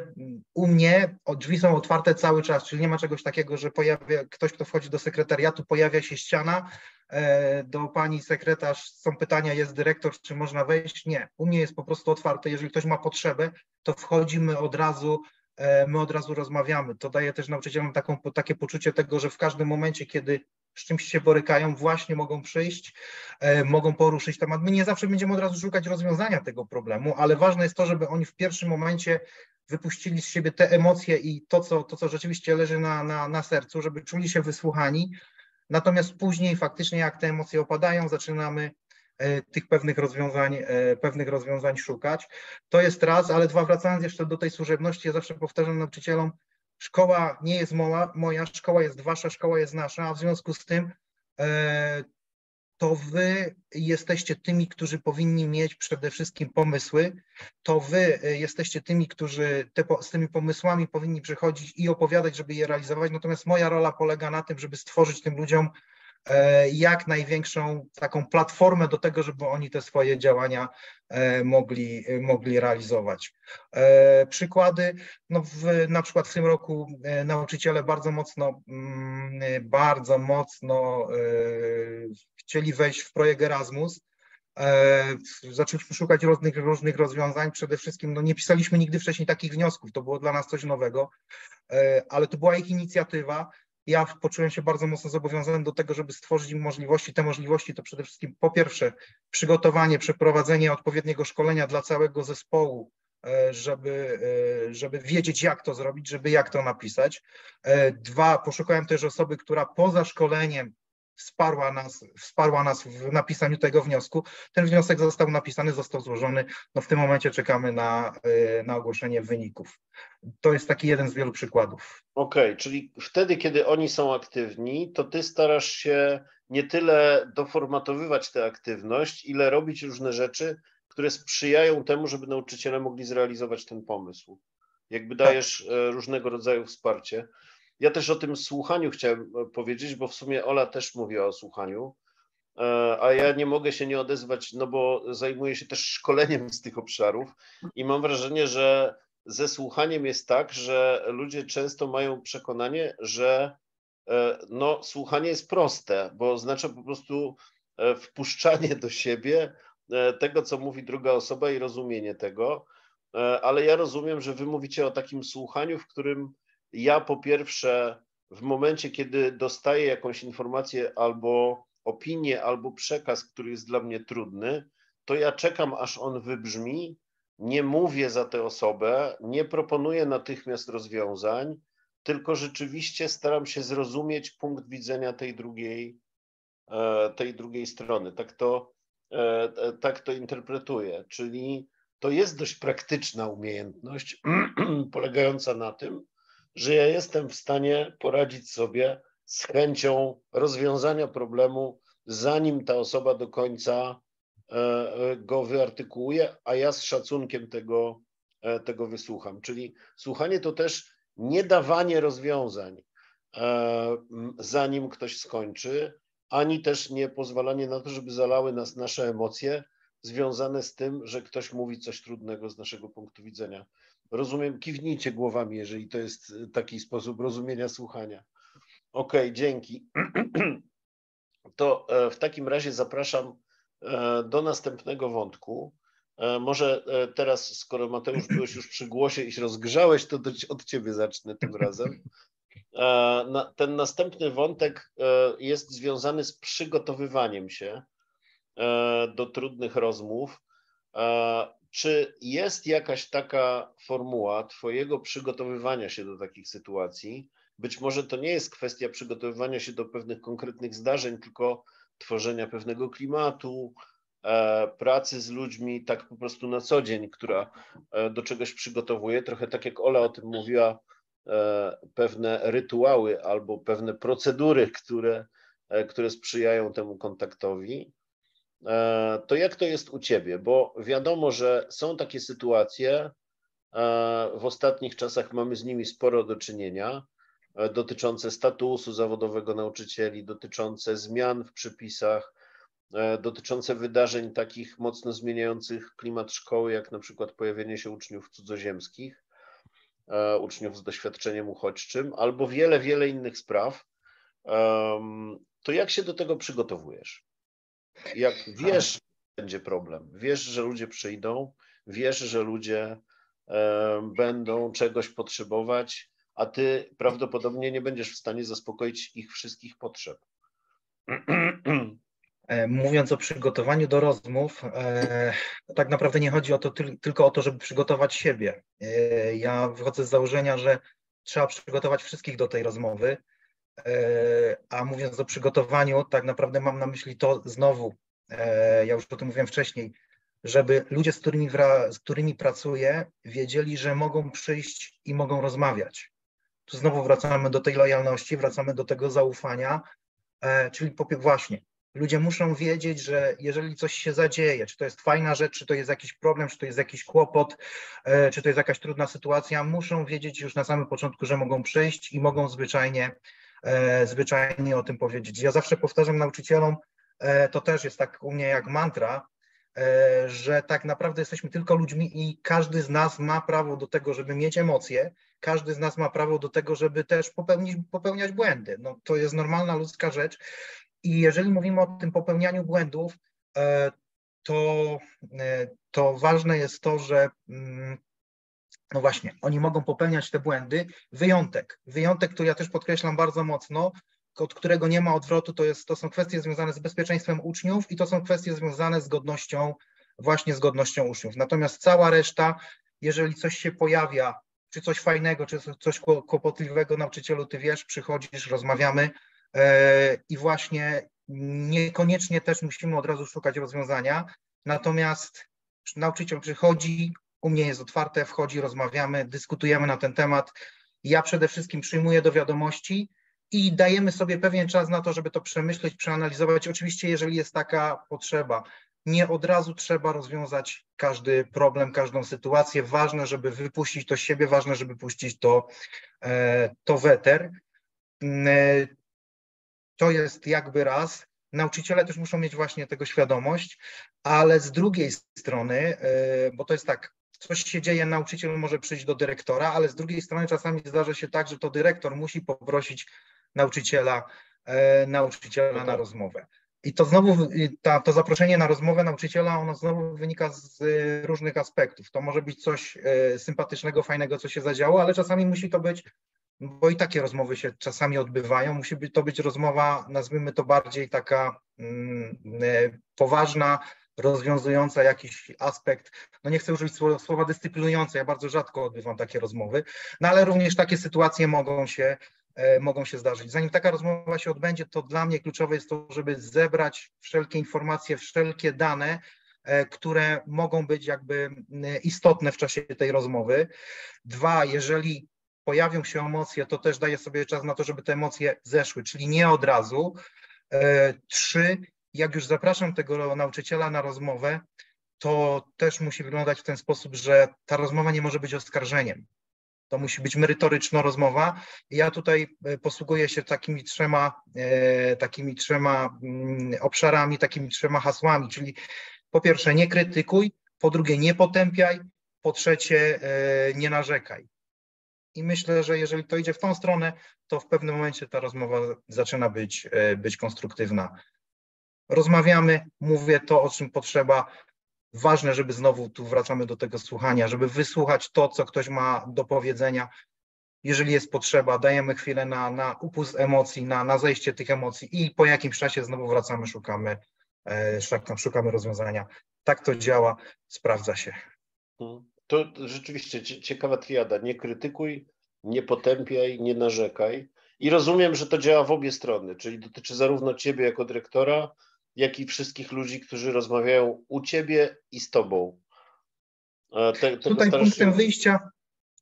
u mnie drzwi są otwarte cały czas, czyli nie ma czegoś takiego, że pojawia ktoś, kto wchodzi do sekretariatu, pojawia się ściana, e, do pani sekretarz są pytania, jest dyrektor, czy można wejść? Nie, u mnie jest po prostu otwarte. Jeżeli ktoś ma potrzebę, to wchodzimy od razu, e, my od razu rozmawiamy. To daje też nauczycielom taką, takie poczucie tego, że w każdym momencie, kiedy z czymś się borykają, właśnie mogą przyjść, e, mogą poruszyć temat. My nie zawsze będziemy od razu szukać rozwiązania tego problemu, ale ważne jest to, żeby oni w pierwszym momencie wypuścili z siebie te emocje i to, co, to, co rzeczywiście leży na, na, na sercu, żeby czuli się wysłuchani. Natomiast później faktycznie, jak te emocje opadają, zaczynamy e, tych pewnych rozwiązań, e, pewnych rozwiązań szukać. To jest raz, ale dwa, wracając jeszcze do tej służebności, ja zawsze powtarzam nauczycielom, szkoła nie jest moja, moja, szkoła jest wasza, szkoła jest nasza, a w związku z tym e, to wy jesteście tymi, którzy powinni mieć przede wszystkim pomysły, to wy e, jesteście tymi, którzy te, z tymi pomysłami powinni przychodzić i opowiadać, żeby je realizować, natomiast moja rola polega na tym, żeby stworzyć tym ludziom jak największą taką platformę do tego, żeby oni te swoje działania e, mogli, mogli realizować. E, przykłady, no w, na przykład w tym roku nauczyciele bardzo mocno, mm, bardzo mocno chcieli wejść w projekt Erasmus. Zaczęliśmy szukać różnych, różnych rozwiązań. Przede wszystkim no nie pisaliśmy nigdy wcześniej takich wniosków, to było dla nas coś nowego, ale to była ich inicjatywa ja poczułem się bardzo mocno zobowiązany do tego, żeby stworzyć im możliwości. Te możliwości to przede wszystkim po pierwsze przygotowanie, przeprowadzenie odpowiedniego szkolenia dla całego zespołu, e, żeby, e, żeby wiedzieć, jak to zrobić, żeby jak to napisać. E, dwa, poszukałem też osoby, która poza szkoleniem wsparła nas, wsparła nas w napisaniu tego wniosku. Ten wniosek został napisany, został złożony. No w tym momencie czekamy na, y, na ogłoszenie wyników. To jest taki jeden z wielu przykładów. Okej, okay, czyli wtedy, kiedy oni są aktywni, to ty starasz się nie tyle doformatowywać tę aktywność, ile robić różne rzeczy, które sprzyjają temu, żeby nauczyciele mogli zrealizować ten pomysł. Jakby dajesz tak. różnego rodzaju wsparcie. Ja też o tym słuchaniu chciałem e, powiedzieć, bo w sumie Ola też mówi o słuchaniu, e, a ja nie mogę się nie odezwać, no bo zajmuję się też szkoleniem z tych obszarów i mam wrażenie, że ze słuchaniem jest tak, że ludzie często mają przekonanie, że e, no, słuchanie jest proste, bo oznacza po prostu wpuszczanie do siebie tego, co mówi druga osoba i rozumienie tego. Ale ja rozumiem, że wy mówicie o takim słuchaniu, w którym ja po pierwsze w momencie, kiedy dostaję jakąś informację albo opinię, albo przekaz, który jest dla mnie trudny, to ja czekam, aż on wybrzmi, nie mówię za tę osobę, nie proponuję natychmiast rozwiązań, tylko rzeczywiście staram się zrozumieć punkt widzenia tej drugiej, e, tej drugiej strony. Tak to, e, e, tak to interpretuję. Czyli to jest dość praktyczna umiejętność, polegająca na tym, że ja jestem w stanie poradzić sobie z chęcią rozwiązania problemu, zanim ta osoba do końca e, e, go wyartykułuje, a ja z szacunkiem tego tego wysłucham. Czyli słuchanie to też nie dawanie rozwiązań, zanim ktoś skończy, ani też nie pozwalanie na to, żeby zalały nas nasze emocje związane z tym, że ktoś mówi coś trudnego z naszego punktu widzenia. Rozumiem, kiwnijcie głowami, jeżeli to jest taki sposób rozumienia słuchania. Okej, okay, dzięki. To e, w takim razie zapraszam e, do następnego wątku. E, może teraz, skoro Mateusz byłeś już przy głosie i się rozgrzałeś, to od ciebie zacznę tym razem. Ten następny wątek jest związany z przygotowywaniem się do trudnych rozmów. Czy jest jakaś taka formuła Twojego przygotowywania się do takich sytuacji? Być może to nie jest kwestia przygotowywania się do pewnych konkretnych zdarzeń, tylko tworzenia pewnego klimatu, e, pracy z ludźmi tak po prostu na co dzień, która e, do czegoś przygotowuje. Trochę tak jak Ola o tym mówiła, e, pewne rytuały albo pewne procedury, które, które sprzyjają temu kontaktowi. To jak to jest u Ciebie? Bo wiadomo, że są takie sytuacje, w ostatnich czasach mamy z nimi sporo do czynienia, E, dotyczące statusu zawodowego nauczycieli, dotyczące zmian w przepisach, e, dotyczące wydarzeń takich mocno zmieniających klimat szkoły, jak na przykład pojawienie się uczniów cudzoziemskich, e, uczniów z doświadczeniem uchodźczym, albo wiele, wiele innych spraw. To jak się do tego przygotowujesz? Jak wiesz, że będzie problem, wiesz, że ludzie przyjdą, wiesz, że ludzie będą czegoś potrzebować, a ty prawdopodobnie nie będziesz w stanie zaspokoić ich wszystkich potrzeb. E, mówiąc o przygotowaniu do rozmów, e, tak naprawdę nie chodzi o to tylko o to, żeby przygotować siebie. E, ja wychodzę z założenia, że trzeba przygotować wszystkich do tej rozmowy, a mówiąc o przygotowaniu, tak naprawdę mam na myśli to znowu, ja już o tym mówiłem wcześniej, żeby ludzie, z którymi, z którymi pracuję, wiedzieli, że mogą przyjść i mogą rozmawiać. Tu znowu wracamy do tej lojalności, wracamy do tego zaufania, e, czyli właśnie, ludzie muszą wiedzieć, że jeżeli coś się zadzieje, czy to jest fajna rzecz, czy to jest jakiś problem, czy to jest jakiś kłopot, e, czy to jest jakaś trudna sytuacja, muszą wiedzieć już na samym początku, że mogą przyjść i mogą zwyczajnie, e, zwyczajnie o tym powiedzieć. Ja zawsze powtarzam nauczycielom, to też jest tak u mnie jak mantra, że tak naprawdę jesteśmy tylko ludźmi i każdy z nas ma prawo do tego, żeby mieć emocje, każdy z nas ma prawo do tego, żeby też popełnić, popełniać błędy. No, to jest normalna ludzka rzecz. I jeżeli mówimy o tym popełnianiu błędów, e, to, e, to ważne jest to, że mm, no właśnie, oni mogą popełniać te błędy. Wyjątek, wyjątek, który ja też podkreślam bardzo mocno, od którego nie ma odwrotu, to, jest, to są kwestie związane z bezpieczeństwem uczniów i to są kwestie związane z godnością, właśnie z godnością uczniów. Natomiast cała reszta, jeżeli coś się pojawia czy coś fajnego, czy coś kłopotliwego nauczycielu, ty wiesz, przychodzisz, rozmawiamy e, i właśnie niekoniecznie też musimy od razu szukać rozwiązania, natomiast nauczyciel przychodzi, u mnie jest otwarte, wchodzi, rozmawiamy, dyskutujemy na ten temat. Ja przede wszystkim przyjmuję do wiadomości i dajemy sobie pewien czas na to, żeby to przemyśleć, przeanalizować. Oczywiście, jeżeli jest taka potrzeba nie od razu trzeba rozwiązać każdy problem, każdą sytuację. Ważne, żeby wypuścić to z siebie, ważne, żeby puścić to, e, to weter. Mm, e, to jest jakby raz. Nauczyciele też muszą mieć właśnie tego świadomość, ale z drugiej strony, e, bo to jest tak, coś się dzieje, nauczyciel może przyjść do dyrektora, ale z drugiej strony czasami zdarza się tak, że to dyrektor musi poprosić nauczyciela, nauczyciela na tak. rozmowę. I to znowu, ta, to zaproszenie na rozmowę nauczyciela, ono znowu wynika z y, różnych aspektów. To może być coś y, sympatycznego, fajnego, co się zadziało, ale czasami musi to być, bo i takie rozmowy się czasami odbywają, musi być, to być rozmowa, nazwijmy to bardziej taka mm, y, poważna, rozwiązująca jakiś aspekt, no nie chcę użyć słowa, słowa dyscyplinujące, ja bardzo rzadko odbywam takie rozmowy, no ale również takie sytuacje mogą się E, mogą się zdarzyć. Zanim taka rozmowa się odbędzie, to dla mnie kluczowe jest to, żeby zebrać wszelkie informacje, wszelkie dane, e, które mogą być jakby istotne w czasie tej rozmowy. Dwa, jeżeli pojawią się emocje, to też daję sobie czas na to, żeby te emocje zeszły, czyli nie od razu. E, trzy, jak już zapraszam tego nauczyciela na rozmowę, to też musi wyglądać w ten sposób, że ta rozmowa nie może być oskarżeniem. To musi być merytoryczna rozmowa. Ja tutaj e, posługuję się takimi trzema, e, takimi trzema mm, obszarami, takimi trzema hasłami, czyli po pierwsze nie krytykuj, po drugie nie potępiaj, po trzecie e, nie narzekaj. I myślę, że jeżeli to idzie w tą stronę, to w pewnym momencie ta rozmowa zaczyna być, być konstruktywna. Rozmawiamy, mówię to, o czym potrzeba, ważne, żeby znowu tu wracamy do tego słuchania, żeby wysłuchać to, co ktoś ma do powiedzenia. Jeżeli jest potrzeba, dajemy chwilę na, na upust emocji, na, na zejście tych emocji i po jakimś czasie znowu wracamy, szukamy, e, szukamy rozwiązania. Tak to działa, sprawdza się. Hmm. To rzeczywiście ciekawa triada. Nie krytykuj, nie potępiaj, nie narzekaj. I rozumiem, że to działa w obie strony, czyli dotyczy zarówno ciebie jako dyrektora, jak i wszystkich ludzi, którzy rozmawiają u ciebie i z tobą. Te, tutaj punktem się... wyjścia,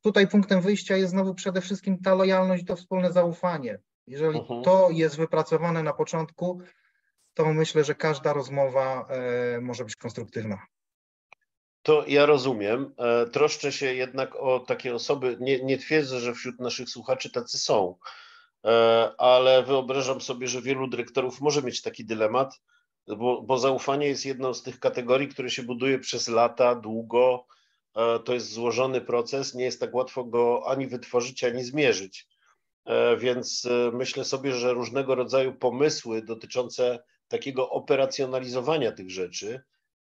tutaj punktem wyjścia jest znowu przede wszystkim ta lojalność, to wspólne zaufanie. Jeżeli uh mhm. -huh. to jest wypracowane na początku, to myślę, że każda rozmowa e, może być konstruktywna. To ja rozumiem. E, troszczę się jednak o takie osoby. Nie, nie twierdzę, że wśród naszych słuchaczy tacy są, e, ale wyobrażam sobie, że wielu dyrektorów może mieć taki dylemat, bo, bo zaufanie jest jedną z tych kategorii, które się buduje przez lata, długo. E, to jest złożony proces, nie jest tak łatwo go ani wytworzyć, ani zmierzyć. E, więc e, myślę sobie, że różnego rodzaju pomysły dotyczące takiego operacjonalizowania tych rzeczy,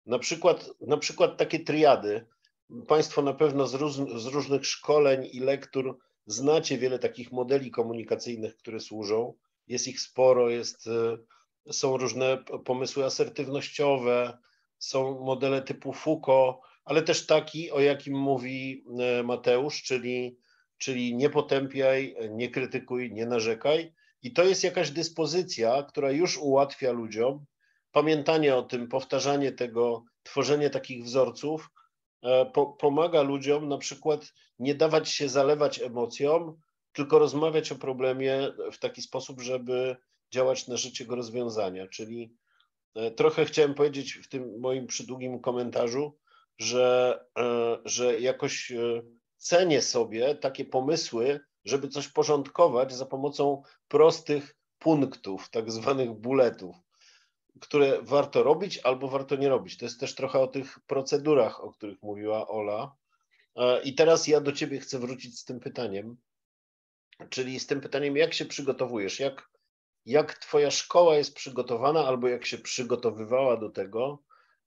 na przykład, na przykład takie triady. Państwo na pewno z, róż, z różnych szkoleń i lektur znacie wiele takich modeli komunikacyjnych, które służą. Jest ich sporo, jest są różne pomysły asertywnościowe, są modele typu Foucault, ale też taki, o jakim mówi e, Mateusz, czyli, czyli nie potępiaj, nie krytykuj, nie narzekaj. I to jest jakaś dyspozycja, która już ułatwia ludziom pamiętanie o tym, powtarzanie tego, tworzenie takich wzorców, e, po, pomaga ludziom na przykład nie dawać się zalewać emocjom, tylko rozmawiać o problemie w taki sposób, żeby działać na rzecz jego rozwiązania. Czyli e, trochę chciałem powiedzieć w tym moim przydługim komentarzu, że, e, że jakoś e, cenię sobie takie pomysły, żeby coś porządkować za pomocą prostych punktów, tak zwanych buletów, które warto robić albo warto nie robić. To jest też trochę o tych procedurach, o których mówiła Ola. I teraz ja do Ciebie chcę wrócić z tym pytaniem, czyli z tym pytaniem, jak się przygotowujesz, jak jak Twoja szkoła jest przygotowana, albo jak się przygotowywała do tego,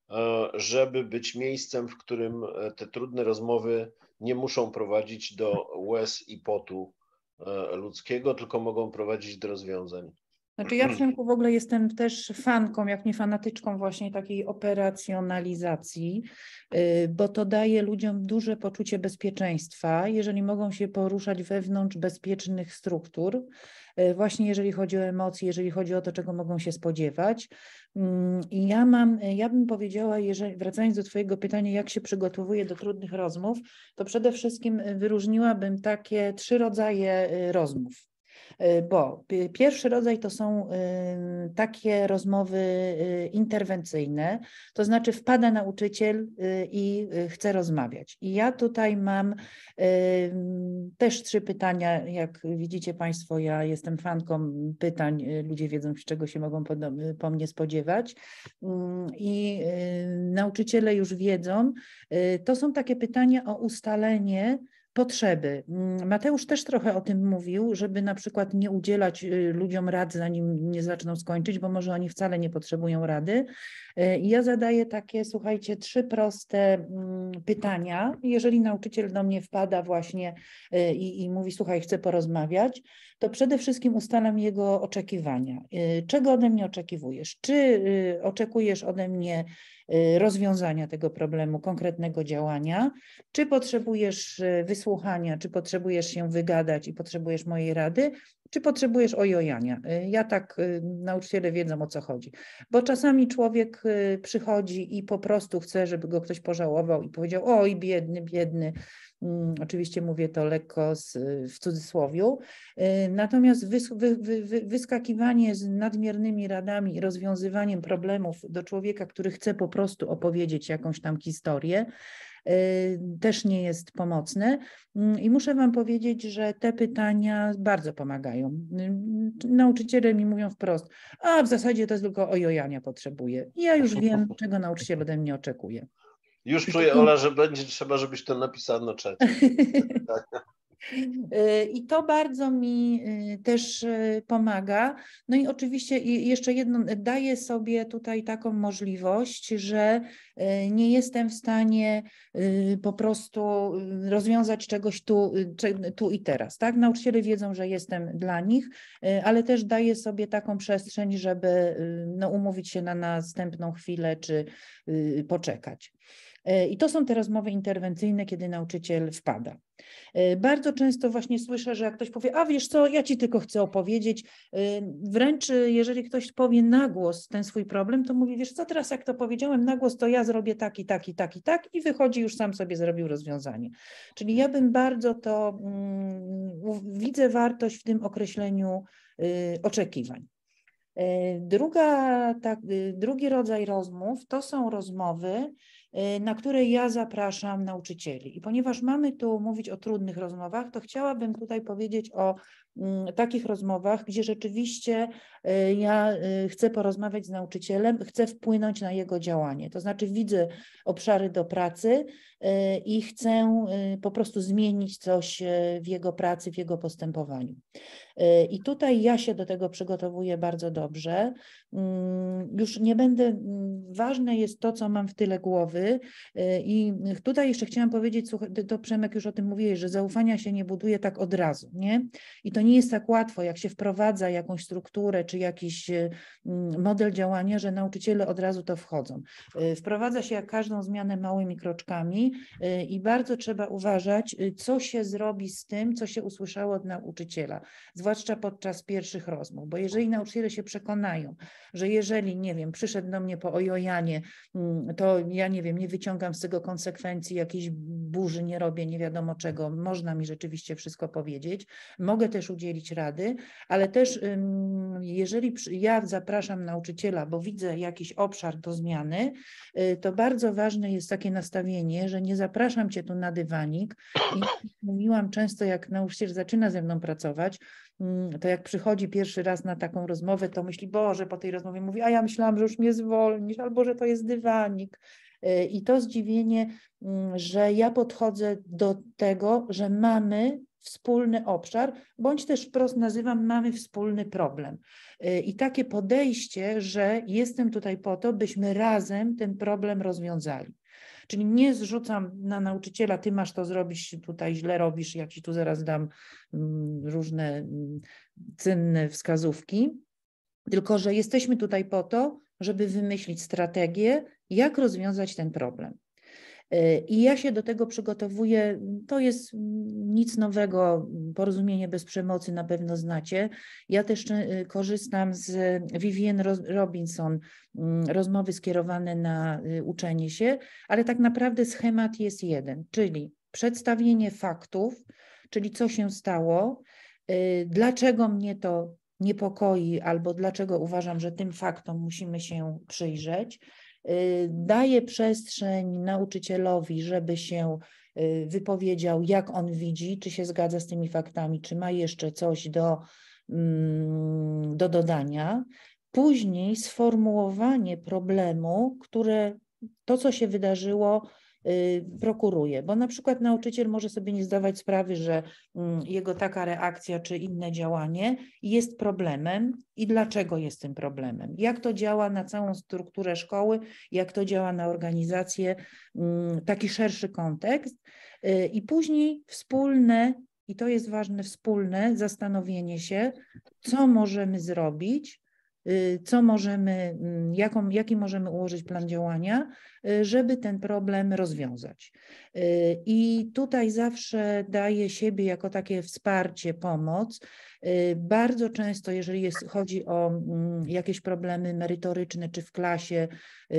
e, żeby być miejscem, w którym e, te trudne rozmowy nie muszą prowadzić do łez i potu e, ludzkiego, tylko mogą prowadzić do rozwiązań. Znaczy ja Przemku w ogóle jestem też fanką, jak nie fanatyczką właśnie takiej operacjonalizacji, y, bo to daje ludziom duże poczucie bezpieczeństwa, jeżeli mogą się poruszać wewnątrz bezpiecznych struktur, y, właśnie jeżeli chodzi o emocje, jeżeli chodzi o to, czego mogą się spodziewać. Mm, I ja mam, ja bym powiedziała, jeżeli, wracając do Twojego pytania, jak się przygotowuję do trudnych rozmów, to przede wszystkim wyróżniłabym takie trzy rodzaje y, rozmów. Y, bo pierwszy rodzaj to są y, takie rozmowy y, interwencyjne, to znaczy wpada nauczyciel i chce rozmawiać. I ja tutaj mam też trzy pytania. Jak widzicie Państwo, ja jestem fanką pytań, ludzie wiedzą, z czego się mogą po, po mnie spodziewać. Mm, I nauczyciele już wiedzą. To są takie pytania o ustalenie, potrzeby. Mm, Mateusz też trochę o tym mówił, żeby na przykład nie udzielać y, ludziom rad, zanim nie zaczną skończyć, bo może oni wcale nie potrzebują rady. Y, ja zadaję takie, słuchajcie, trzy proste mm, pytania. Jeżeli nauczyciel do mnie wpada właśnie y, i, i mówi, słuchaj, chcę porozmawiać, to przede wszystkim ustalam jego oczekiwania. Czego ode mnie oczekiwujesz? Czy oczekujesz ode mnie rozwiązania tego problemu, konkretnego działania, czy potrzebujesz wysłuchania, czy potrzebujesz się wygadać i potrzebujesz mojej rady, czy potrzebujesz ojojania. Ja tak, nauczyciele wiedzą o co chodzi. Bo czasami człowiek przychodzi i po prostu chce, żeby go ktoś pożałował i powiedział: Oj, biedny, biedny. Mm, oczywiście mówię to lekko z, w cudzysłowiu. Natomiast wys, wy, wy, wyskakiwanie z nadmiernymi radami i rozwiązywaniem problemów do człowieka, który chce po prostu opowiedzieć jakąś tam historię, Y, też nie jest pomocne. Mm, I muszę Wam powiedzieć, że te pytania bardzo pomagają. Y, nauczyciele mi mówią wprost, a w zasadzie to jest tylko ojojania potrzebuję. I ja już wiem, czego nauczyciel ode mnie oczekuje. Już czuję, Ola, że będzie trzeba, żebyś to napisał na czacie. Y, I to bardzo mi y, też y, pomaga. No i oczywiście jeszcze jedno, daję sobie tutaj taką możliwość, że nie jestem w stanie po prostu rozwiązać czegoś tu, tu i teraz. Tak? Nauczyciele wiedzą, że jestem dla nich, ale też daję sobie taką przestrzeń, żeby no, umówić się na następną chwilę czy poczekać. E, I to są te rozmowy interwencyjne, kiedy nauczyciel wpada. E, bardzo często właśnie słyszę, że jak ktoś powie, a wiesz co, ja ci tylko chcę opowiedzieć, e, wręcz jeżeli ktoś powie na głos ten swój problem, to mówi, wiesz co, teraz jak to powiedziałem na głos, to ja zrobię tak i tak i tak i tak i wychodzi już sam sobie zrobił rozwiązanie. Czyli ja bym bardzo to, mm, widzę wartość w tym określeniu oczekiwań. Druga, tak, drugi rodzaj rozmów to są rozmowy, Y, na które ja zapraszam nauczycieli. I ponieważ mamy tu mówić o trudnych rozmowach, to chciałabym tutaj powiedzieć o takich rozmowach, gdzie rzeczywiście y, ja y, chcę porozmawiać z nauczycielem, chcę wpłynąć na jego działanie. To znaczy widzę obszary do pracy i chcę po prostu zmienić coś w jego pracy, w jego postępowaniu. I tutaj ja się do tego przygotowuję bardzo dobrze. Mm, już nie będę, mm, ważne jest to, co mam w tyle głowy. I tutaj jeszcze chciałam powiedzieć, to Przemek już o tym mówiłeś, że zaufania się nie buduje tak od razu, nie? I to nie jest tak łatwo, jak się wprowadza jakąś strukturę czy jakiś y, model działania, że nauczyciele od razu to wchodzą. Y, wprowadza się jak każdą zmianę małymi kroczkami i bardzo trzeba uważać, co się zrobi z tym, co się usłyszało od nauczyciela, zwłaszcza podczas pierwszych rozmów, bo jeżeli nauczyciele się przekonają, że jeżeli, nie wiem, przyszedł do mnie po ojojanie, mm, to ja nie wiem, nie wyciągam z tego konsekwencji, jakiejś burzy nie robię, nie wiadomo czego, można mi rzeczywiście wszystko powiedzieć, mogę też udzielić rady, ale też jeżeli ja zapraszam nauczyciela, bo widzę jakiś obszar do zmiany, y, to bardzo ważne jest takie nastawienie, że nie zapraszam cię tu na dywanik i mówiłam często, jak nauczyciel zaczyna ze mną pracować, to jak przychodzi pierwszy raz na taką rozmowę, to myśli, Boże, po tej rozmowie mówi, a ja myślałam, że już mnie zwolnisz, albo że to jest dywanik. Y, I to zdziwienie, że ja podchodzę do tego, że mamy wspólny obszar, bądź też wprost nazywam, mamy wspólny problem. Y, I takie podejście, że jestem tutaj po to, byśmy razem ten problem rozwiązali. Czyli nie zrzucam na nauczyciela, ty masz to zrobić, tutaj źle robisz, ja ci tu zaraz dam mm, różne mm, cenne wskazówki, tylko że jesteśmy tutaj po to, żeby wymyślić strategię, jak rozwiązać ten problem. I ja się do tego przygotowuję. To jest nic nowego. Porozumienie bez przemocy na pewno znacie. Ja też korzystam z Vivienne Robinson, mm, rozmowy skierowane na y, uczenie się, ale tak naprawdę schemat jest jeden, czyli przedstawienie faktów, czyli co się stało, y, dlaczego mnie to niepokoi, albo dlaczego uważam, że tym faktom musimy się przyjrzeć daje przestrzeń nauczycielowi, żeby się y, wypowiedział, jak on widzi, czy się zgadza z tymi faktami, czy ma jeszcze coś do, mm, do dodania. Później sformułowanie problemu, które to, co się wydarzyło, Y, prokuruje, bo na przykład nauczyciel może sobie nie zdawać sprawy, że mm, jego taka reakcja czy inne działanie jest problemem i dlaczego jest tym problemem, jak to działa na całą strukturę szkoły, jak to działa na organizację, mm, taki szerszy kontekst? Y, i później wspólne i to jest ważne, wspólne zastanowienie się, co możemy zrobić, y, co możemy, mm, jaką, jaki możemy ułożyć plan działania, y, żeby ten problem rozwiązać. I tutaj zawsze daję siebie jako takie wsparcie, pomoc. Bardzo często, jeżeli jest, chodzi o mm, jakieś problemy merytoryczne, czy w klasie,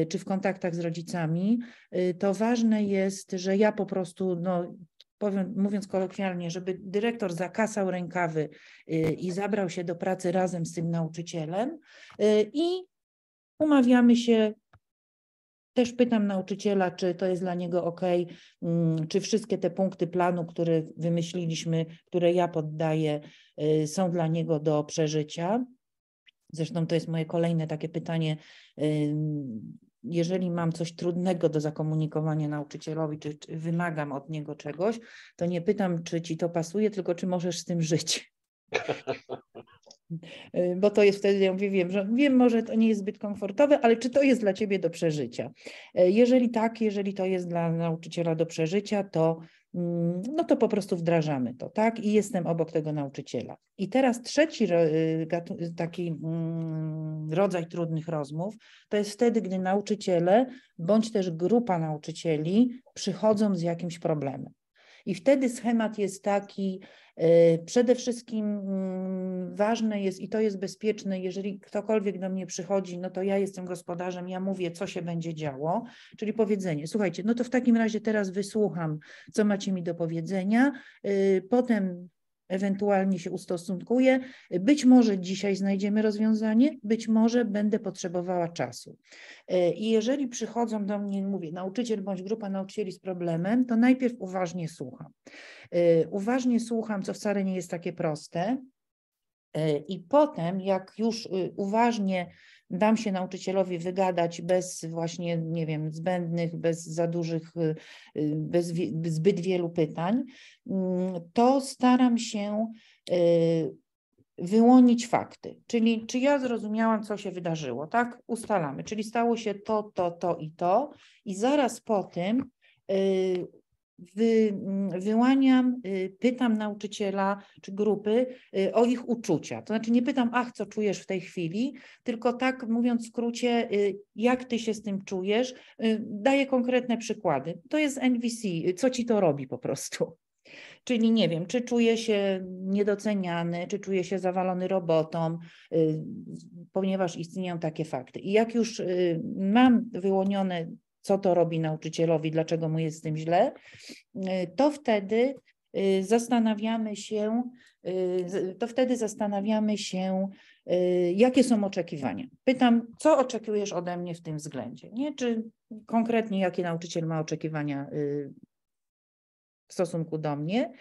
czy w kontaktach z rodzicami, to ważne jest, że ja po prostu no, powiem, mówiąc kolokwialnie, żeby dyrektor zakasał rękawy y, i zabrał się do pracy razem z tym nauczycielem y, i umawiamy się. Też pytam nauczyciela, czy to jest dla niego ok, mm, czy wszystkie te punkty planu, które wymyśliliśmy, które ja poddaję, y, są dla niego do przeżycia. Zresztą to jest moje kolejne takie pytanie jeżeli mam coś trudnego do zakomunikowania nauczycielowi, czy, czy, wymagam od niego czegoś, to nie pytam, czy ci to pasuje, tylko czy możesz z tym żyć. Bo to jest wtedy, ja mówię, wiem, że wiem, może to nie jest zbyt komfortowe, ale czy to jest dla ciebie do przeżycia? Jeżeli tak, jeżeli to jest dla nauczyciela do przeżycia, to no to po prostu wdrażamy to, tak? I jestem obok tego nauczyciela. I teraz trzeci y, taki mm, rodzaj trudnych rozmów to jest wtedy, gdy nauczyciele bądź też grupa nauczycieli przychodzą z jakimś problemem. I wtedy schemat jest taki, przede wszystkim mm, ważne jest i to jest bezpieczne, jeżeli ktokolwiek do mnie przychodzi, no to ja jestem gospodarzem, ja mówię, co się będzie działo, czyli powiedzenie, słuchajcie, no to w takim razie teraz wysłucham, co macie mi do powiedzenia, e, potem ewentualnie się ustosunkuję. Być może dzisiaj znajdziemy rozwiązanie, być może będę potrzebowała czasu. E, I jeżeli przychodzą do mnie, mówię, nauczyciel bądź grupa nauczycieli z problemem, to najpierw uważnie słucham. E, uważnie słucham, co wcale nie jest takie proste. E, I potem, jak już y, uważnie dam się nauczycielowi wygadać bez właśnie, nie wiem, zbędnych, bez za dużych, y, y, bez zbyt wielu pytań, mm, to staram się y, wyłonić fakty. Czyli czy ja zrozumiałam, co się wydarzyło, tak? Ustalamy, czyli stało się to, to, to i to, i zaraz po tym wy, mm, wyłaniam, y, pytam nauczyciela czy grupy y, o ich uczucia. To znaczy nie pytam, ach, co czujesz w tej chwili, tylko tak mówiąc w skrócie, y, jak ty się z tym czujesz, daję konkretne przykłady. To jest NVC, co ci to robi po prostu. Czyli nie wiem, czy czuję się niedoceniany, czy czuję się zawalony robotą, ponieważ istnieją takie fakty. I jak już mam wyłonione co to robi nauczycielowi, dlaczego mu jest z tym źle, y, to wtedy y, zastanawiamy się, y, to wtedy zastanawiamy się, jakie są oczekiwania. Pytam, co oczekujesz ode mnie w tym względzie? Nie? Czy konkretnie jakie nauczyciel ma oczekiwania w stosunku do mnie?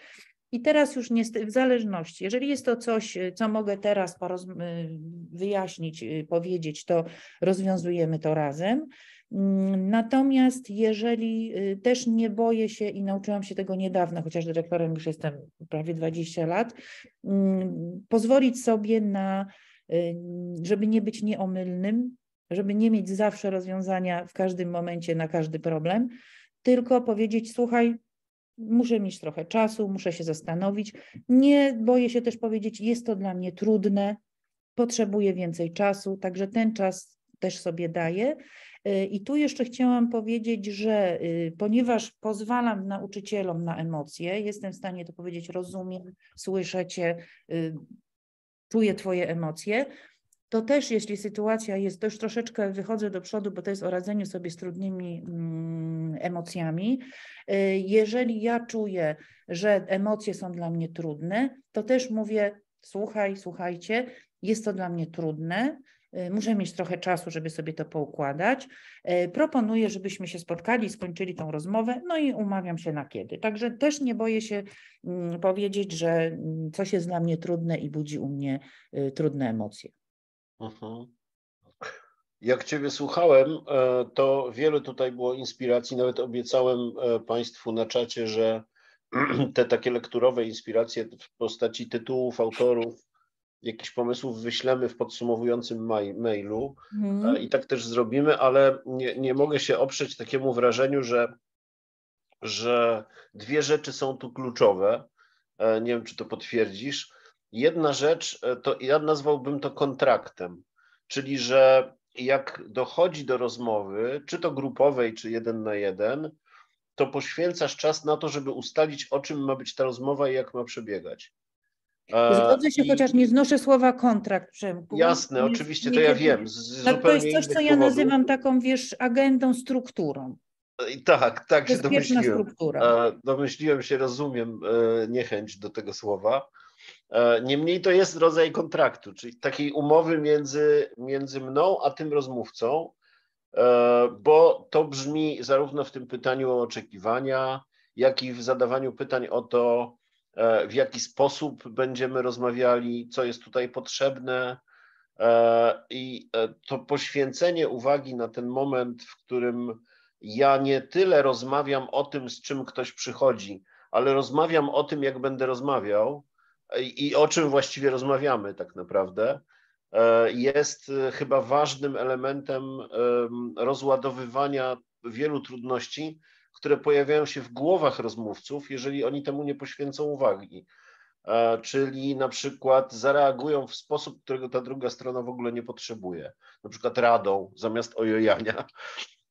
I teraz już w zależności, jeżeli jest to coś, co mogę teraz wyjaśnić, powiedzieć, to rozwiązujemy to razem. Mm, natomiast jeżeli y, też nie boję się i nauczyłam się tego niedawno, chociaż dyrektorem już jestem prawie 20 lat, mm, pozwolić sobie na, y, żeby nie być nieomylnym, żeby nie mieć zawsze rozwiązania w każdym momencie na każdy problem, tylko powiedzieć: Słuchaj, muszę mieć trochę czasu, muszę się zastanowić. Nie boję się też powiedzieć: Jest to dla mnie trudne, potrzebuję więcej czasu, także ten czas też sobie daję. Y, I tu jeszcze chciałam powiedzieć, że y, ponieważ pozwalam nauczycielom na emocje, jestem w stanie to powiedzieć, rozumiem, słyszę Cię, y, czuję Twoje emocje, to też jeśli sytuacja jest, to już troszeczkę wychodzę do przodu, bo to jest o radzeniu sobie z trudnymi mm, emocjami. Jeżeli ja czuję, że emocje są dla mnie trudne, to też mówię, słuchaj, słuchajcie, jest to dla mnie trudne, muszę mieć trochę czasu, żeby sobie to poukładać. Y, proponuję, żebyśmy się spotkali, skończyli tą rozmowę, no i umawiam się na kiedy. Także też nie boję się mm, powiedzieć, że mm, coś jest dla mnie trudne i budzi u mnie y, trudne emocje. Mhm. Jak Ciebie słuchałem, e, to wiele tutaj było inspiracji. Nawet obiecałem e, Państwu na czacie, że te takie lekturowe inspiracje w postaci tytułów, autorów, jakichś pomysłów wyślemy w podsumowującym mailu mm. i tak też zrobimy, ale nie, nie mogę się oprzeć takiemu wrażeniu, że, że dwie rzeczy są tu kluczowe. E, nie wiem, czy to potwierdzisz. Jedna rzecz, e, to ja nazwałbym to kontraktem, czyli że jak dochodzi do rozmowy, czy to grupowej, czy jeden na jeden, to poświęcasz czas na to, żeby ustalić, o czym ma być ta rozmowa i jak ma przebiegać. Zgodzę się, I... chociaż nie znoszę słowa kontrakt, Przemku. Jasne, oczywiście, to ja wiem. Z, tak, to jest coś, co ja nazywam taką, wiesz, agendą, strukturą. I tak, tak się domyśliłem. Struktura. Domyśliłem się, rozumiem e, niechęć do tego słowa. E, niemniej to jest rodzaj kontraktu, czyli takiej umowy między, między mną a tym rozmówcą, e, bo to brzmi zarówno w tym pytaniu o oczekiwania, jak i w zadawaniu pytań o to, E, w jaki sposób będziemy rozmawiali, co jest tutaj potrzebne. E, I e, to poświęcenie uwagi na ten moment, w którym ja nie tyle rozmawiam o tym, z czym ktoś przychodzi, ale rozmawiam o tym, jak będę rozmawiał i o czym właściwie rozmawiamy tak naprawdę, jest chyba ważnym elementem rozładowywania wielu trudności, które pojawiają się w głowach rozmówców, jeżeli oni temu nie poświęcą uwagi. E, czyli na przykład zareagują w sposób, którego ta druga strona w ogóle nie potrzebuje. Na przykład radą zamiast ojojania.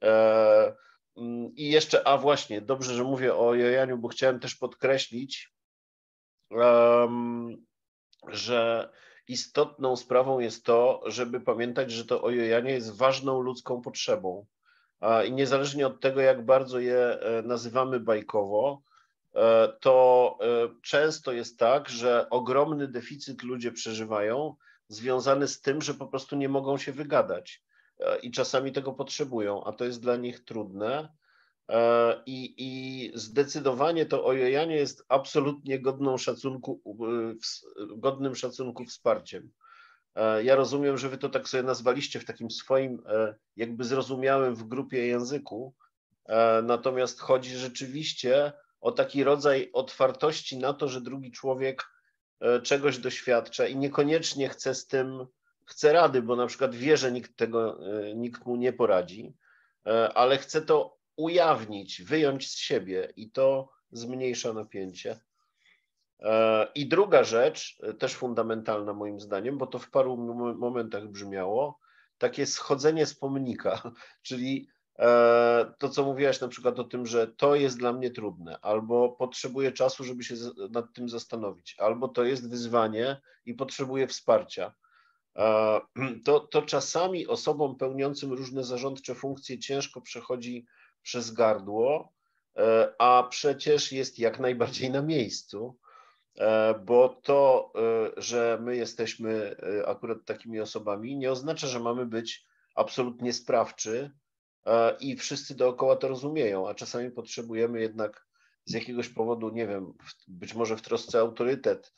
E, mm, I jeszcze, a właśnie, dobrze, że mówię o ojojaniu, bo chciałem też podkreślić, że istotną sprawą jest to, żeby pamiętać, że to ojojanie jest ważną ludzką potrzebą i niezależnie od tego, jak bardzo je e, nazywamy bajkowo, e, to e, często jest tak, że ogromny deficyt ludzie przeżywają związany z tym, że po prostu nie mogą się wygadać i czasami tego potrzebują, a to jest dla nich trudne. I, i zdecydowanie to ojojanie jest absolutnie godną szacunku, godnym szacunku wsparciem. E, ja rozumiem, że wy to tak sobie nazwaliście w takim swoim, e, jakby zrozumiałym w grupie języku, e, natomiast chodzi rzeczywiście o taki rodzaj otwartości na to, że drugi człowiek czegoś doświadcza i niekoniecznie chce z tym, chce rady, bo na przykład wie, że nikt tego, nikt mu nie poradzi, ale chce to ujawnić, wyjąć z siebie i to zmniejsza napięcie. E, I druga rzecz, e, też fundamentalna moim zdaniem, bo to w paru momentach brzmiało, takie schodzenie z pomnika, czyli e, to, co mówiłaś na przykład o tym, że to jest dla mnie trudne, albo potrzebuję czasu, żeby się nad tym zastanowić, albo to jest wyzwanie i potrzebuję wsparcia. To, to czasami osobom pełniącym różne zarządcze funkcje ciężko przechodzi przez gardło, a przecież jest jak najbardziej na miejscu bo to, e, że my jesteśmy e, akurat takimi osobami, nie oznacza, że mamy być absolutnie sprawczy i wszyscy dookoła to rozumieją, a czasami potrzebujemy jednak z jakiegoś powodu, nie wiem, być może w trosce autorytet,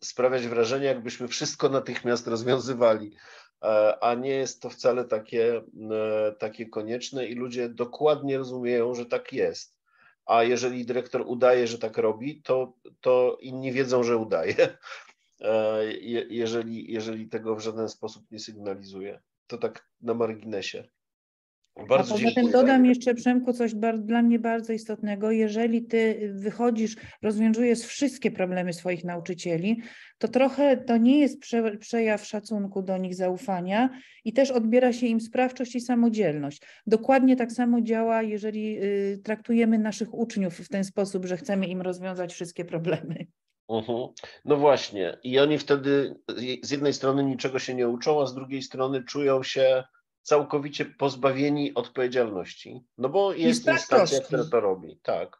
sprawiać wrażenie, jakbyśmy wszystko natychmiast rozwiązywali, a nie jest to wcale takie, takie konieczne i ludzie dokładnie rozumieją, że tak jest a jeżeli dyrektor udaje, że tak robi, to, to inni wiedzą, że udaje, e, jeżeli, jeżeli tego w żaden sposób nie sygnalizuje. To tak na marginesie. Bardzo A poza tym dodam jeszcze, Przemku, coś dla mnie bardzo istotnego. Jeżeli ty wychodzisz, rozwiązujesz wszystkie problemy swoich nauczycieli, to trochę to nie jest prze, przejaw szacunku do nich, zaufania i też odbiera się im sprawczość i samodzielność. Dokładnie tak samo działa, jeżeli y, traktujemy naszych uczniów w ten sposób, że chcemy im rozwiązać wszystkie problemy. Uh-huh. No właśnie. I oni wtedy z jednej strony niczego się nie uczą, a z drugiej strony czują się całkowicie pozbawieni odpowiedzialności, no bo jest instancja, która to robi, tak.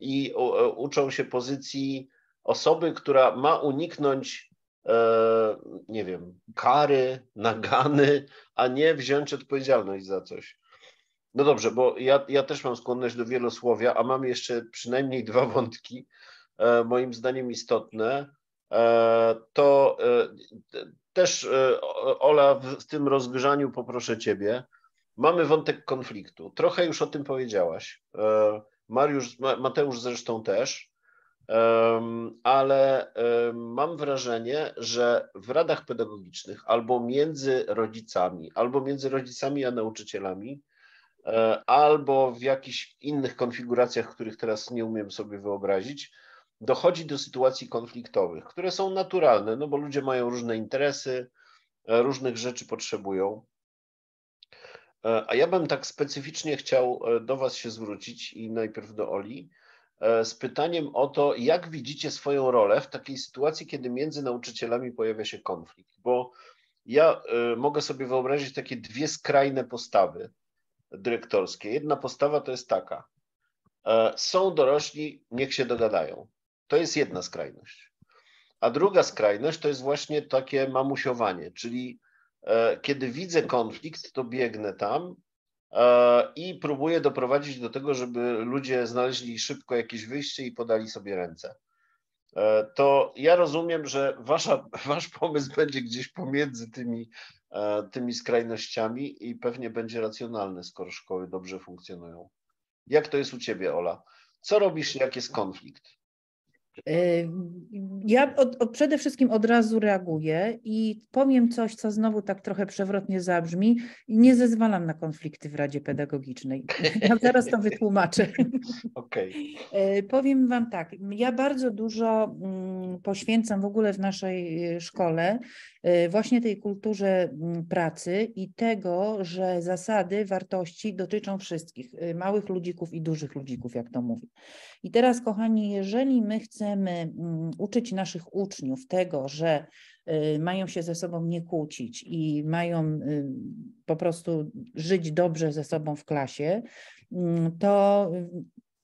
I u, uczą się pozycji osoby, która ma uniknąć, e, nie wiem, kary, nagany, a nie wziąć odpowiedzialność za coś. No dobrze, bo ja, ja też mam skłonność do wielosłowia, a mam jeszcze przynajmniej dwa wątki, e, moim zdaniem istotne. E, to e, też e, Ola, w tym rozgrzaniu poproszę Ciebie. Mamy wątek konfliktu. Trochę już o tym powiedziałaś. Mariusz, Mateusz zresztą też, ale mam wrażenie, że w radach pedagogicznych albo między rodzicami, albo między rodzicami a nauczycielami, albo w jakichś innych konfiguracjach, których teraz nie umiem sobie wyobrazić, dochodzi do sytuacji konfliktowych, które są naturalne, no bo ludzie mają różne interesy, różnych rzeczy potrzebują. A ja bym tak specyficznie chciał do Was się zwrócić i najpierw do Oli z pytaniem o to, jak widzicie swoją rolę w takiej sytuacji, kiedy między nauczycielami pojawia się konflikt. Bo ja mogę sobie wyobrazić takie dwie skrajne postawy dyrektorskie. Jedna postawa to jest taka: są dorośli, niech się dogadają. To jest jedna skrajność. A druga skrajność to jest właśnie takie mamusiowanie, czyli e, kiedy widzę konflikt, to biegnę tam e, i próbuję doprowadzić do tego, żeby ludzie znaleźli szybko jakieś wyjście i podali sobie ręce. E, to ja rozumiem, że wasza, wasz pomysł będzie gdzieś pomiędzy tymi, tymi skrajnościami i pewnie będzie racjonalny, skoro szkoły dobrze funkcjonują. Jak to jest u ciebie, Ola? Co robisz, jak jest konflikt? Ja od, od, przede wszystkim od razu reaguję i powiem coś, co znowu tak trochę przewrotnie zabrzmi. Nie zezwalam na konflikty w Radzie Pedagogicznej. Ja zaraz to wytłumaczę. Okay. Powiem Wam tak, ja bardzo dużo mm, poświęcam w ogóle w naszej e, szkole e, właśnie tej kulturze mm, pracy i tego, że zasady, wartości dotyczą wszystkich, e, małych ludzików i dużych ludzików, jak to mówię. I teraz, kochani, jeżeli my chcemy mm, uczyć naszych uczniów tego, że y, mają się ze sobą nie kłócić i mają y, po prostu żyć dobrze ze sobą w klasie, mm, to y,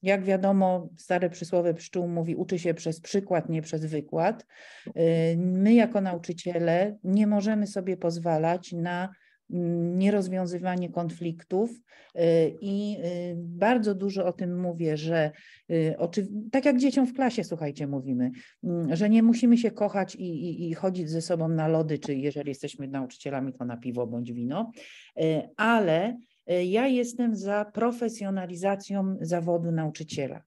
jak wiadomo, stare przysłowie pszczół mówi, uczy się przez przykład, nie przez wykład. My, jako nauczyciele, nie możemy sobie pozwalać na nierozwiązywanie konfliktów y, i y, bardzo dużo o tym mówię, że y, tak jak dzieciom w klasie, słuchajcie, mówimy, mm, że nie musimy się kochać i, i, i chodzić ze sobą na lody, czy jeżeli jesteśmy nauczycielami, to na piwo bądź wino, ale ja jestem za profesjonalizacją zawodu nauczyciela.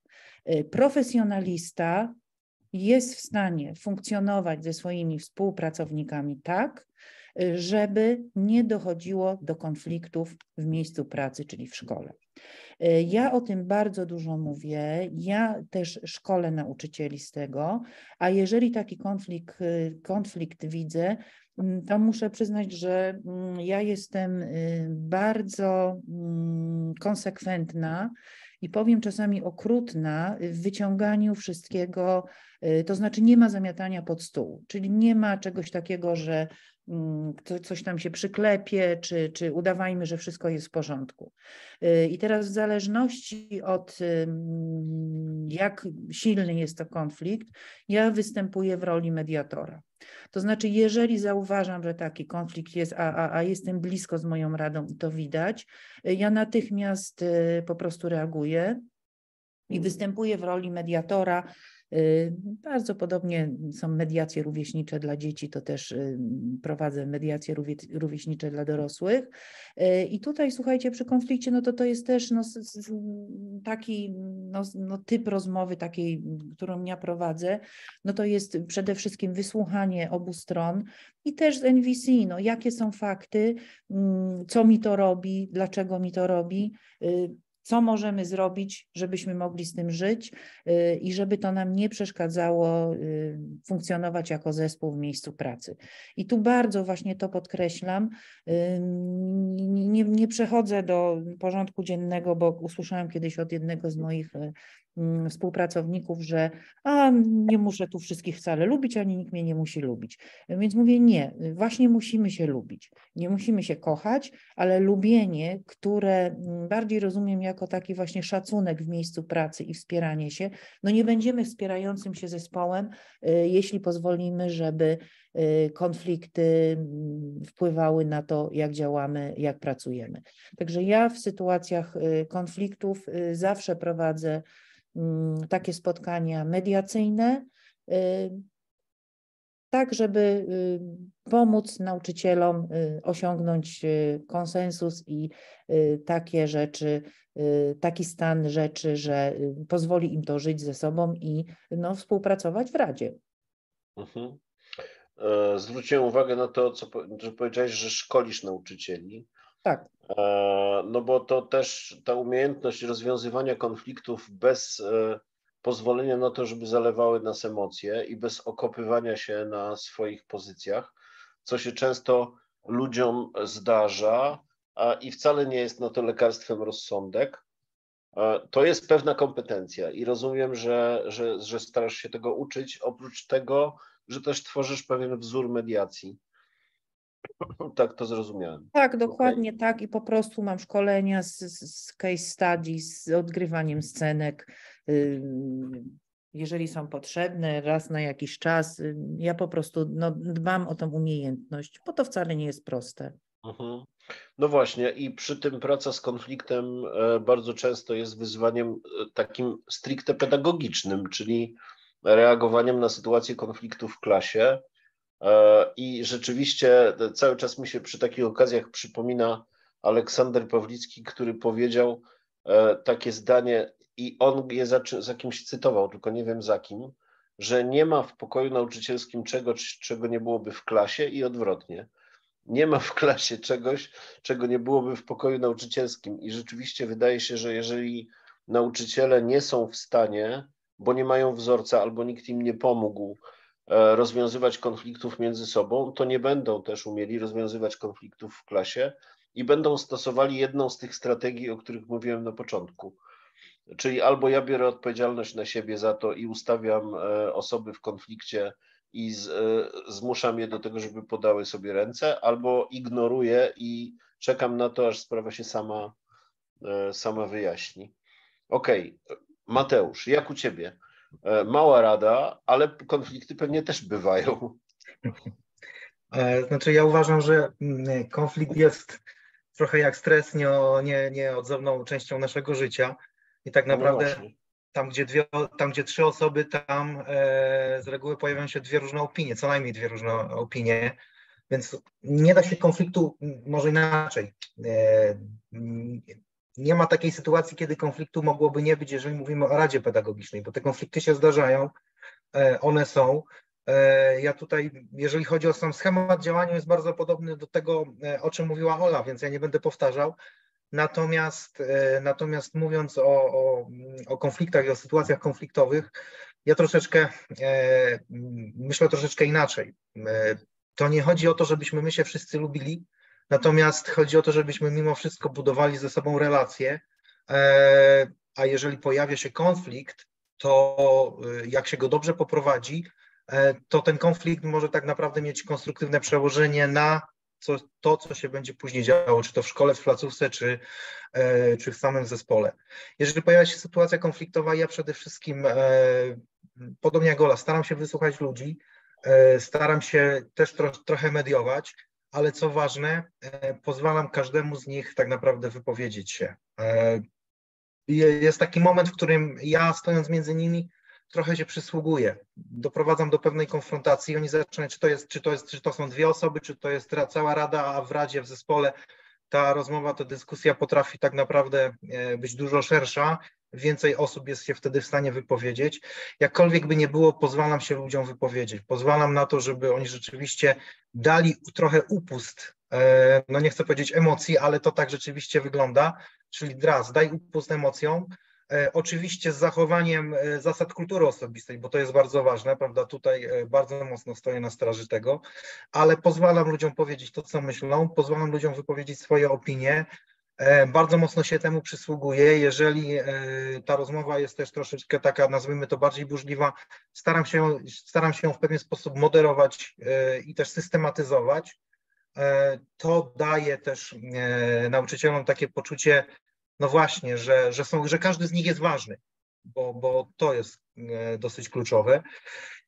Profesjonalista jest w stanie funkcjonować ze swoimi współpracownikami tak, żeby nie dochodziło do konfliktów w miejscu pracy, czyli w szkole. Ja o tym bardzo dużo mówię. Ja też szkolę nauczycieli z tego, a jeżeli taki konflikt, konflikt widzę, to muszę przyznać, że mm, ja jestem y, bardzo mm, konsekwentna i powiem czasami okrutna w wyciąganiu wszystkiego, y, to znaczy nie ma zamiatania pod stół, czyli nie ma czegoś takiego, że Mm, coś tam się przyklepie, czy, czy udawajmy, że wszystko jest w porządku. Y, I teraz w zależności od jak silny jest to konflikt, ja występuję w roli mediatora. To znaczy, jeżeli zauważam, że taki konflikt jest, a, a, a jestem blisko z moją radą i to widać, y, ja natychmiast y, po prostu reaguję i występuję w roli mediatora, bardzo podobnie są mediacje rówieśnicze dla dzieci, to też y, prowadzę mediacje rówieśnicze dla dorosłych. Y, I tutaj słuchajcie, przy konflikcie, no to to jest też no, taki no, no, typ rozmowy takiej, którą ja prowadzę, no to jest przede wszystkim wysłuchanie obu stron i też z NVC, no jakie są fakty, mm, co mi to robi, dlaczego mi to robi, co możemy zrobić, żebyśmy mogli z tym żyć y, i żeby to nam nie przeszkadzało y, funkcjonować jako zespół w miejscu pracy. I tu bardzo właśnie to podkreślam. Nie, nie przechodzę do porządku dziennego, bo usłyszałam kiedyś od jednego z moich y, współpracowników, że a nie muszę tu wszystkich wcale lubić, ani nikt mnie nie musi lubić. Więc mówię nie, właśnie musimy się lubić. Nie musimy się kochać, ale lubienie, które mm, bardziej rozumiem jako taki właśnie szacunek w miejscu pracy i wspieranie się, no nie będziemy wspierającym się zespołem, y, jeśli pozwolimy, żeby y, konflikty mm, wpływały na to, jak działamy, jak pracujemy. Także ja w sytuacjach y, konfliktów zawsze prowadzę Mm, takie spotkania mediacyjne, y, tak żeby y, pomóc nauczycielom y, osiągnąć konsensus i takie rzeczy, taki stan rzeczy, że pozwoli im to żyć ze sobą i no, współpracować w Radzie. Mhm. E, zwróciłem uwagę na to, co że powiedziałeś, że szkolisz nauczycieli. Tak. E, no bo to też ta umiejętność rozwiązywania konfliktów bez e, pozwolenia na to, żeby zalewały nas emocje i bez okopywania się na swoich pozycjach, co się często ludziom zdarza i wcale nie jest na to lekarstwem rozsądek, to jest pewna kompetencja i rozumiem, że, że, że starasz się tego uczyć, oprócz tego, że też tworzysz pewien wzór mediacji. Tak to zrozumiałem. Tak, dokładnie okay. tak. I po prostu mam szkolenia z, z case studies, z odgrywaniem scenek. Jeżeli są potrzebne, raz na jakiś czas, ja po prostu no, dbam o tą umiejętność, bo to wcale nie jest proste. Mhm. No właśnie, i przy tym praca z konfliktem e, bardzo często jest wyzwaniem e, takim stricte pedagogicznym, czyli reagowaniem na sytuację konfliktu w klasie. E, I rzeczywiście cały czas mi się przy takich okazjach przypomina Aleksander Pawlicki, który powiedział takie zdanie, i on je za, za kimś cytował, tylko nie wiem za kim, że nie ma w pokoju nauczycielskim czegoś, czego nie byłoby w klasie i odwrotnie nie ma w klasie czegoś, czego nie byłoby w pokoju nauczycielskim. I rzeczywiście wydaje się, że jeżeli nauczyciele nie są w stanie, bo nie mają wzorca albo nikt im nie pomógł e, rozwiązywać konfliktów między sobą, to nie będą też umieli rozwiązywać konfliktów w klasie i będą stosowali jedną z tych strategii, o których mówiłem na początku. Czyli albo ja biorę odpowiedzialność na siebie za to i ustawiam e, osoby w konflikcie i z, e, zmuszam je do tego, żeby podały sobie ręce, albo ignoruję i czekam na to, aż sprawa się sama, e, sama wyjaśni. Okej, okay. Mateusz, jak u ciebie? E, mała rada, ale konflikty pewnie też bywają. Znaczy, ja uważam, że mm, konflikt jest trochę jak stres, nie, nie, nieodzowną częścią naszego życia. I tak no naprawdę no tam gdzie, dwie, tam, gdzie trzy osoby, tam e, z reguły pojawiają się dwie różne opinie, co najmniej dwie różne opinie, więc nie da się konfliktu, może inaczej. E, nie ma takiej sytuacji, kiedy konfliktu mogłoby nie być, jeżeli mówimy o Radzie Pedagogicznej, bo te konflikty się zdarzają, e, one są. E, ja tutaj, jeżeli chodzi o sam schemat działania, jest bardzo podobny do tego, e, o czym mówiła Ola, więc ja nie będę powtarzał. Natomiast, natomiast mówiąc o, o, o konfliktach i o sytuacjach konfliktowych, ja troszeczkę myślę troszeczkę inaczej. To nie chodzi o to, żebyśmy my się wszyscy lubili, natomiast chodzi o to, żebyśmy mimo wszystko budowali ze sobą relacje, a jeżeli pojawia się konflikt, to jak się go dobrze poprowadzi, to ten konflikt może tak naprawdę mieć konstruktywne przełożenie na co, to, co się będzie później działo, czy to w szkole, w placówce, czy, e, czy w samym zespole. Jeżeli pojawia się sytuacja konfliktowa, ja przede wszystkim, e, podobnie jak Ola, staram się wysłuchać ludzi, e, staram się też tro, trochę mediować, ale co ważne, pozwalam każdemu z nich tak naprawdę wypowiedzieć się. Jest taki moment, w którym ja stojąc między nimi, trochę się przysługuje. Doprowadzam do pewnej konfrontacji i oni zaczynają, czy to, jest, czy, to jest, czy to są dwie osoby, czy to jest cała rada, a w radzie, w zespole ta rozmowa, ta dyskusja potrafi tak naprawdę e, być dużo szersza, więcej osób jest się wtedy w stanie wypowiedzieć. Jakkolwiek by nie było, pozwalam się ludziom wypowiedzieć. Pozwalam na to, żeby oni rzeczywiście dali trochę upust, e, no nie chcę powiedzieć emocji, ale to tak rzeczywiście wygląda, czyli raz, daj upust emocjom, E, oczywiście z zachowaniem e, zasad kultury osobistej, bo to jest bardzo ważne, prawda? Tutaj bardzo mocno stoję na straży tego, ale pozwalam ludziom powiedzieć to, co myślą, pozwalam ludziom wypowiedzieć swoje opinie. Bardzo mocno się temu przysługuje. Jeżeli ta rozmowa jest też troszeczkę taka, nazwijmy to bardziej burzliwa, staram się, staram się w pewien sposób moderować i też systematyzować. To daje też nauczycielom takie poczucie no właśnie, że, że, są, że każdy z nich jest ważny, bo, bo to jest e, dosyć kluczowe.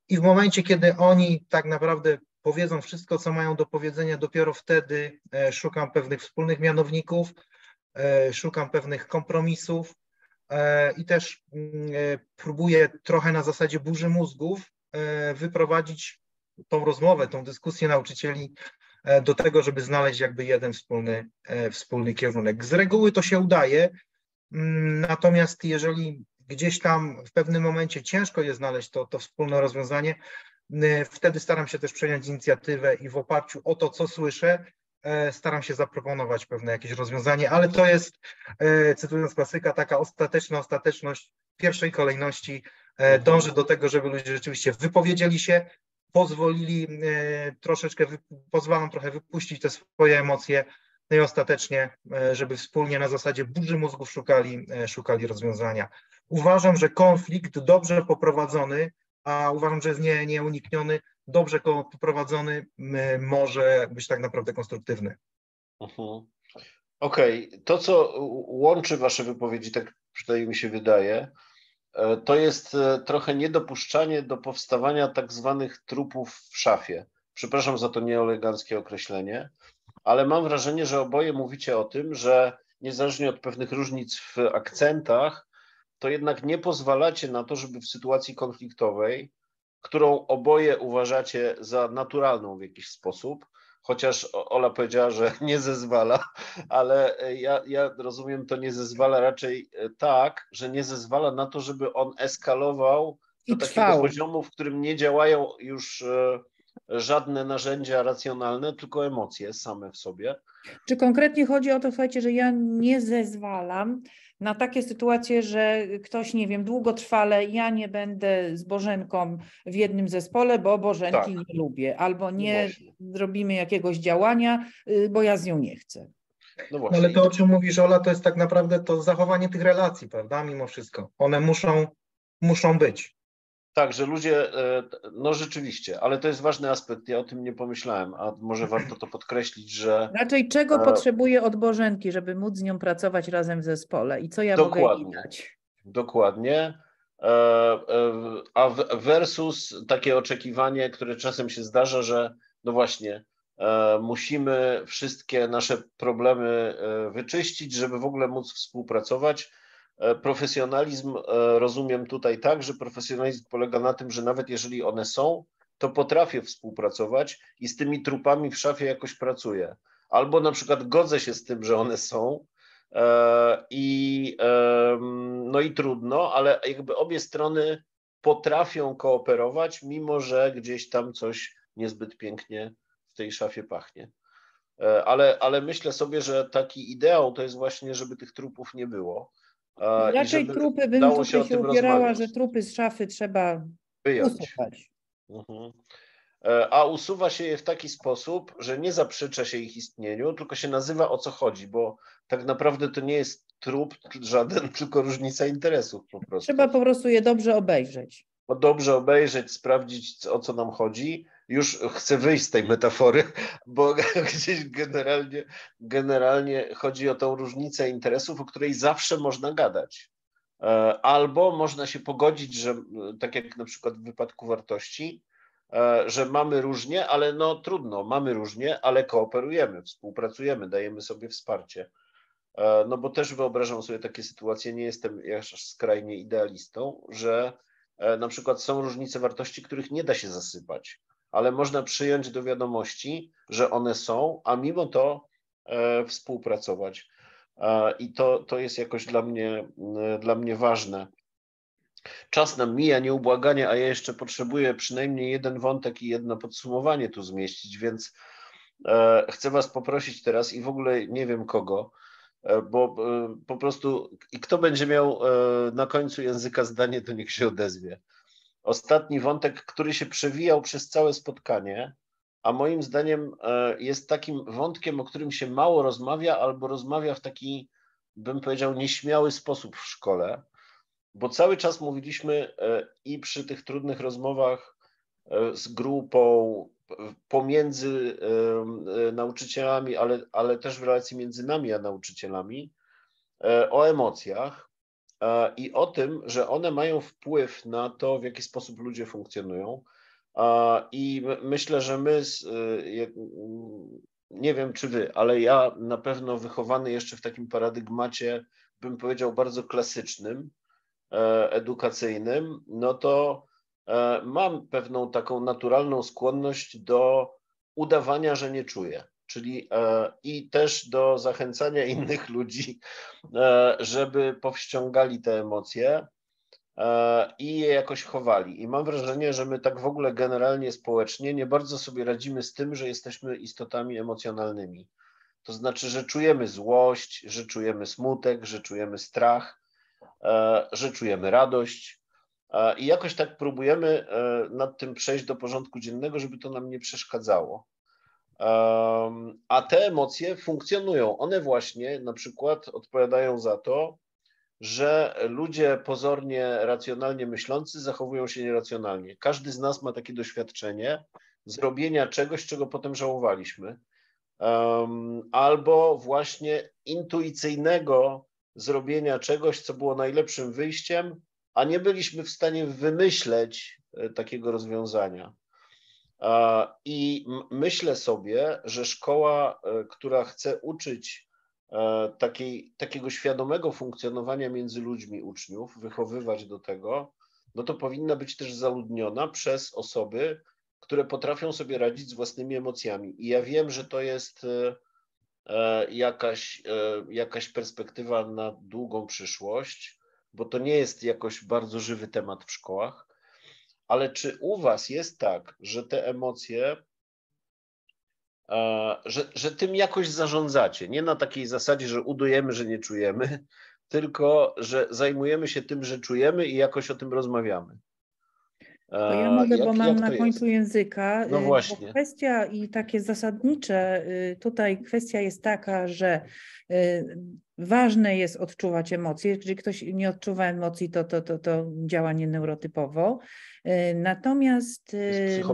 I w momencie, kiedy oni tak naprawdę powiedzą wszystko, co mają do powiedzenia, dopiero wtedy e, szukam pewnych wspólnych mianowników, e, szukam pewnych kompromisów i też mm, próbuję trochę na zasadzie burzy mózgów wyprowadzić tą rozmowę, tą dyskusję nauczycieli E, do tego, żeby znaleźć jakby jeden wspólny, e, wspólny kierunek. Z reguły to się udaje, mm, natomiast jeżeli gdzieś tam w pewnym momencie ciężko jest znaleźć to, to wspólne rozwiązanie, wtedy staram się też przejąć inicjatywę i w oparciu o to, co słyszę, e, staram się zaproponować pewne jakieś rozwiązanie, ale to jest, cytując klasyka, taka ostateczna ostateczność pierwszej kolejności dąży do tego, żeby ludzie rzeczywiście wypowiedzieli się, pozwolili troszeczkę, pozwalam trochę wypuścić te swoje emocje, no i ostatecznie, żeby wspólnie na zasadzie burzy mózgów szukali, szukali rozwiązania. Uważam, że konflikt dobrze poprowadzony, a uważam, że jest nie, nieunikniony, dobrze poprowadzony może być tak naprawdę konstruktywny. Mhm. Okej, okay. to co łączy Wasze wypowiedzi, tak przynajmniej mi się wydaje, e, to jest e, trochę niedopuszczanie do powstawania tak zwanych trupów w szafie. Przepraszam za to nieeleganckie określenie, ale mam wrażenie, że oboje mówicie o tym, że niezależnie od pewnych różnic w akcentach, to jednak nie pozwalacie na to, żeby w sytuacji konfliktowej, którą oboje uważacie za naturalną w jakiś sposób, chociaż Ola powiedziała, że nie zezwala, ale ja, ja rozumiem, to nie zezwala raczej e, tak, że nie zezwala na to, żeby on eskalował do takiego poziomu, w którym nie działają już e, żadne narzędzia racjonalne, tylko emocje same w sobie. Czy konkretnie chodzi o to, słuchajcie, że ja nie zezwalam na takie sytuacje, że ktoś, nie wiem, długotrwale ja nie będę z Bożenką w jednym zespole, bo Bożenki tak. nie lubię, albo nie no zrobimy jakiegoś działania, y, bo ja z nią nie chcę. No, no ale to, o czym mówisz, Ola, to jest tak naprawdę to zachowanie tych relacji, prawda, mimo wszystko. One muszą, muszą być. Tak, że ludzie, e, no rzeczywiście, ale to jest ważny aspekt, ja o tym nie pomyślałem, a może warto to podkreślić, że... Raczej czego e... potrzebuje od Bożenki, żeby móc z nią pracować razem w zespole? I co ja dokładnie, mogę dać? Dokładnie, e, a versus takie oczekiwanie, które czasem się zdarza, że no właśnie, musimy wszystkie nasze problemy wyczyścić, żeby w ogóle móc współpracować, profesjonalizm e, rozumiem tutaj tak, że profesjonalizm polega na tym, że nawet jeżeli one są, to potrafię współpracować i z tymi trupami w szafie jakoś pracuję. Albo na przykład godzę się z tym, że one są e, i no i trudno, ale jakby obie strony potrafią kooperować, mimo że gdzieś tam coś niezbyt pięknie w tej szafie pachnie. Ale, ale myślę sobie, że taki ideał to jest właśnie, żeby tych trupów nie było Raczej trupy bym tutaj się, się upierała, rozmawiać. że trupy z szafy trzeba Wyjąć. usuwać. Mhm. E, a usuwa się je w taki sposób, że nie zaprzecza się ich istnieniu, tylko się nazywa o co chodzi, bo tak naprawdę to nie jest trup żaden, tylko różnica interesów po prostu. Trzeba po prostu je dobrze obejrzeć. dobrze obejrzeć, sprawdzić o co nam chodzi już chcę wyjść z tej metafory, bo gdzieś generalnie, generalnie chodzi o tą różnicę interesów, o której zawsze można gadać. E, albo można się pogodzić, że tak jak na przykład w wypadku wartości, e, że mamy różnie, ale no trudno, mamy różnie, ale kooperujemy, współpracujemy, dajemy sobie wsparcie. E, no bo też wyobrażam sobie takie sytuacje, nie jestem aż skrajnie idealistą, że na przykład są różnice wartości, których nie da się zasypać ale można przyjąć do wiadomości, że one są, a mimo to e, współpracować. E, I to, to jest jakoś dla mnie, e, dla mnie ważne. Czas nam mija nieubłaganie, a ja jeszcze potrzebuję przynajmniej jeden wątek i jedno podsumowanie tu zmieścić, więc chcę Was poprosić teraz i w ogóle nie wiem kogo, bo po prostu i kto będzie miał na końcu języka zdanie, to niech się odezwie ostatni wątek, który się przewijał przez całe spotkanie, a moim zdaniem e, jest takim wątkiem, o którym się mało rozmawia, albo rozmawia w taki, bym powiedział, nieśmiały sposób w szkole, bo cały czas mówiliśmy e, i przy tych trudnych rozmowach e, z grupą, pomiędzy nauczycielami, ale, ale też w relacji między nami a nauczycielami, o emocjach, i o tym, że one mają wpływ na to, w jaki sposób ludzie funkcjonują. I myślę, że my, y, nie wiem czy wy, ale ja na pewno wychowany jeszcze w takim paradygmacie, bym powiedział, bardzo klasycznym, e, edukacyjnym, no to e, mam pewną taką naturalną skłonność do udawania, że nie czuję czyli e, i też do zachęcania innych ludzi, e, żeby powściągali te emocje e, i je jakoś chowali. I mam wrażenie, że my tak w ogóle generalnie społecznie nie bardzo sobie radzimy z tym, że jesteśmy istotami emocjonalnymi. To znaczy, że czujemy złość, że czujemy smutek, że czujemy strach, że czujemy radość. I jakoś tak próbujemy nad tym przejść do porządku dziennego, żeby to nam nie przeszkadzało. A te emocje funkcjonują. One właśnie na przykład odpowiadają za to, że ludzie pozornie racjonalnie myślący zachowują się nieracjonalnie. Każdy z nas ma takie doświadczenie zrobienia czegoś, czego potem żałowaliśmy, albo właśnie intuicyjnego zrobienia czegoś, co było najlepszym wyjściem, a nie byliśmy w stanie wymyśleć e, takiego rozwiązania. I myślę sobie, że szkoła, e, która chce uczyć e, takiej, takiego świadomego funkcjonowania między ludźmi uczniów, wychowywać do tego, no to powinna być też zaludniona przez osoby, które potrafią sobie radzić z własnymi emocjami. I ja wiem, że to jest e, jakaś, jakaś perspektywa na długą przyszłość, bo to nie jest jakoś bardzo żywy temat w szkołach ale czy u Was jest tak, że te emocje, e, że, że tym jakoś zarządzacie? Nie na takiej zasadzie, że udujemy, że nie czujemy, tylko że zajmujemy się tym, że czujemy i jakoś o tym rozmawiamy. To ja mogę, jak, bo mam na końcu jest? języka. No y, właśnie. Kwestia i takie zasadnicze, y, tutaj kwestia jest taka, że y, ważne jest odczuwać emocje. Jeżeli ktoś nie odczuwa emocji, to, to, to, to działa nieneurotypowo. Natomiast jest